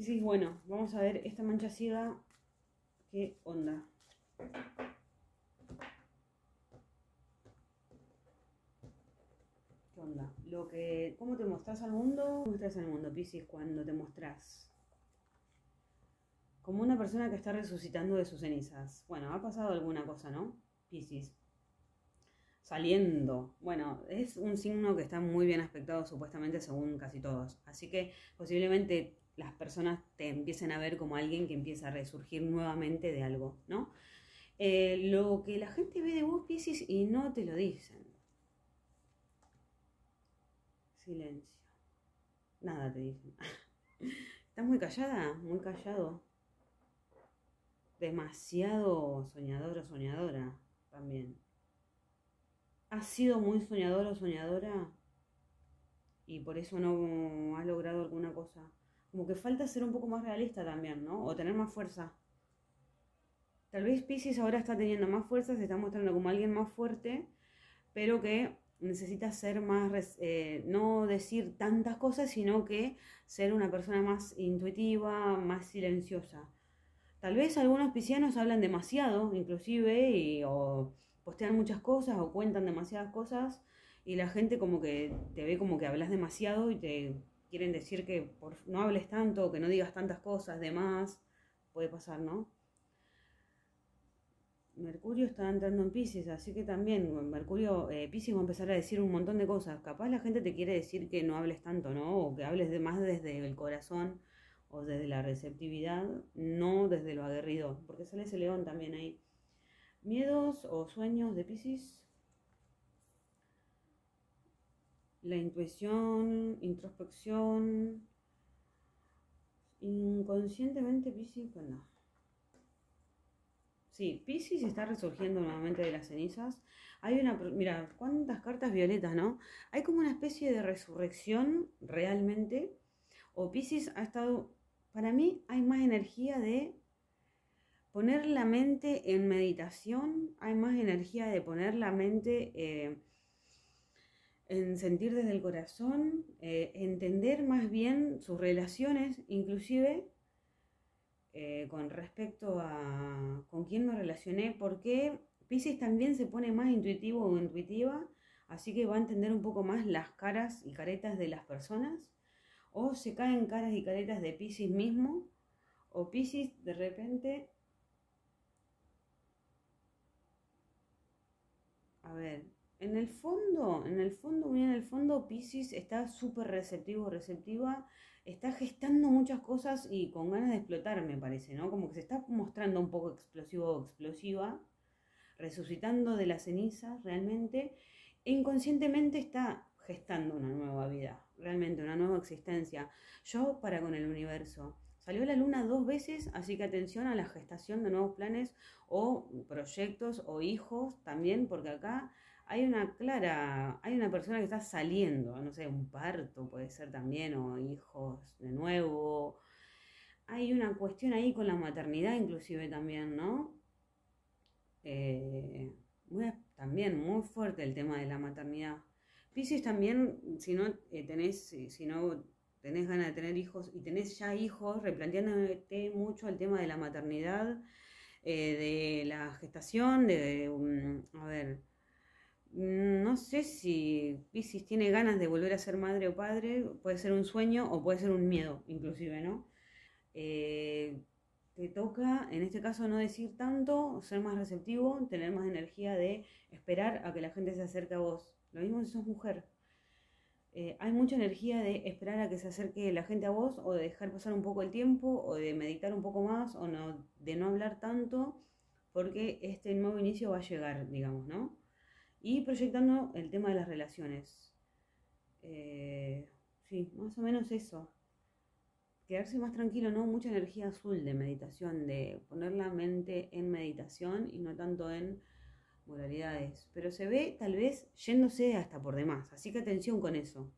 sí, bueno, vamos a ver esta mancha ciega. ¿Qué onda? ¿Qué onda? Lo que, ¿Cómo te mostrás al mundo? ¿Cómo muestras al mundo, Piscis, cuando te mostrás? Como una persona que está resucitando de sus cenizas. Bueno, ha pasado alguna cosa, ¿no? Piscis. Saliendo. Bueno, es un signo que está muy bien aspectado supuestamente según casi todos. Así que posiblemente las personas te empiecen a ver como alguien que empieza a resurgir nuevamente de algo, ¿no? Eh, lo que la gente ve de vos, Piscis, y no te lo dicen. Silencio. Nada te dicen. [laughs] Estás muy callada, muy callado demasiado soñador o soñadora también. ¿Has sido muy soñador o soñadora? Y por eso no has logrado alguna cosa. Como que falta ser un poco más realista también, ¿no? O tener más fuerza Tal vez Pisces ahora está teniendo más fuerza, se está mostrando como alguien más fuerte, pero que necesita ser más, eh, no decir tantas cosas, sino que ser una persona más intuitiva, más silenciosa. Tal vez algunos piscianos hablan demasiado, inclusive, y, o postean muchas cosas o cuentan demasiadas cosas, y la gente como que te ve como que hablas demasiado y te quieren decir que no hables tanto, que no digas tantas cosas de más. Puede pasar, ¿no? Mercurio está entrando en Pisces, así que también Mercurio, eh, Pisces va a empezar a decir un montón de cosas. Capaz la gente te quiere decir que no hables tanto, ¿no? O que hables de más desde el corazón o desde la receptividad, no desde lo aguerrido, porque sale ese león también ahí. Miedos o sueños de Pisces. La intuición, introspección. Inconscientemente Pisces, bueno Sí, Pisces está resurgiendo nuevamente de las cenizas. Hay una, mira, cuántas cartas violetas, ¿no? Hay como una especie de resurrección realmente. O Pisces ha estado, para mí hay más energía de poner la mente en meditación, hay más energía de poner la mente eh, en sentir desde el corazón, eh, entender más bien sus relaciones, inclusive eh, con respecto a con quién me relacioné, porque Pisces también se pone más intuitivo o intuitiva, así que va a entender un poco más las caras y caretas de las personas, o se caen caras y caretas de Pisces mismo, o Pisces de repente... A ver, en el fondo, en el fondo, muy en el fondo, Pisces está súper receptivo, receptiva está gestando muchas cosas y con ganas de explotar, me parece, ¿no? Como que se está mostrando un poco explosivo o explosiva, resucitando de las cenizas realmente, e inconscientemente está gestando una nueva vida, realmente una nueva existencia. Yo para con el universo. Salió la luna dos veces, así que atención a la gestación de nuevos planes o proyectos o hijos también, porque acá hay una clara, hay una persona que está saliendo, no sé, un parto puede ser también, o hijos de nuevo. Hay una cuestión ahí con la maternidad inclusive también, ¿no? Eh, también muy fuerte el tema de la maternidad. Pisces también, si no eh, tenés, si no tenés ganas de tener hijos y tenés ya hijos, replanteándote mucho el tema de la maternidad, eh, de la gestación, de, a ver, Mm, no sé si Pisces tiene ganas de volver a ser madre o padre, puede ser un sueño o puede ser un miedo, inclusive, ¿no? Eh, te toca, en este caso, no decir tanto, ser más receptivo, tener más energía de esperar a que la gente se acerque a vos. Lo mismo si sos mujer. Eh, hay mucha energía de esperar a que se acerque la gente a vos o de dejar pasar un poco el tiempo o de meditar un poco más o no, de no hablar tanto porque este nuevo inicio va a llegar, digamos, ¿no? Y proyectando el tema de las relaciones. Eh, sí, más o menos eso. Quedarse más tranquilo, ¿no? Mucha energía azul de meditación, de poner la mente en meditación y no tanto en Pero se ve tal vez yéndose hasta por demás, así que atención con eso.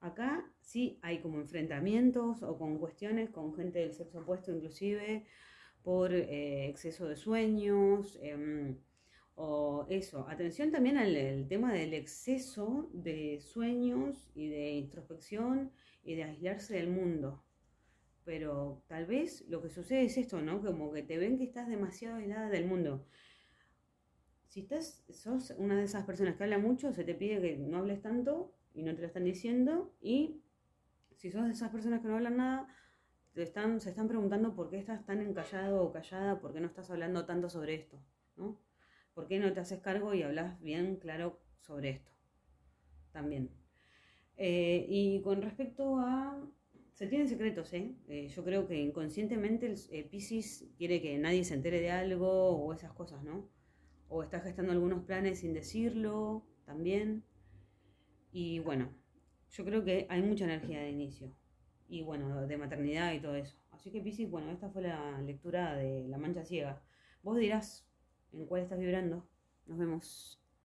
Acá sí hay como enfrentamientos o con cuestiones con gente del sexo opuesto inclusive por eh, exceso de sueños. Em, o eso, atención también al tema del exceso de sueños y de introspección y de aislarse del mundo. Pero tal vez lo que sucede es esto, ¿no? Como que te ven que estás demasiado aislada del mundo. Si estás, sos una de esas personas que habla mucho, se te pide que no hables tanto y no te lo están diciendo. Y si sos de esas personas que no hablan nada, te están, se están preguntando por qué estás tan encallado o callada, por qué no estás hablando tanto sobre esto, ¿no? ¿Por qué no te haces cargo y hablas bien claro sobre esto? También. Eh, y con respecto a... Se tienen secretos, ¿eh? ¿eh? Yo creo que inconscientemente el quiere que nadie se entere de algo o esas cosas, ¿no? O está gestando algunos planes sin decirlo también. Y bueno, yo creo que hay mucha energía de inicio. Y bueno, de maternidad y todo eso. Así que Pisces, bueno, esta fue la lectura de La Mancha Ciega. Vos dirás, en cuál estás vibrando. Nos vemos.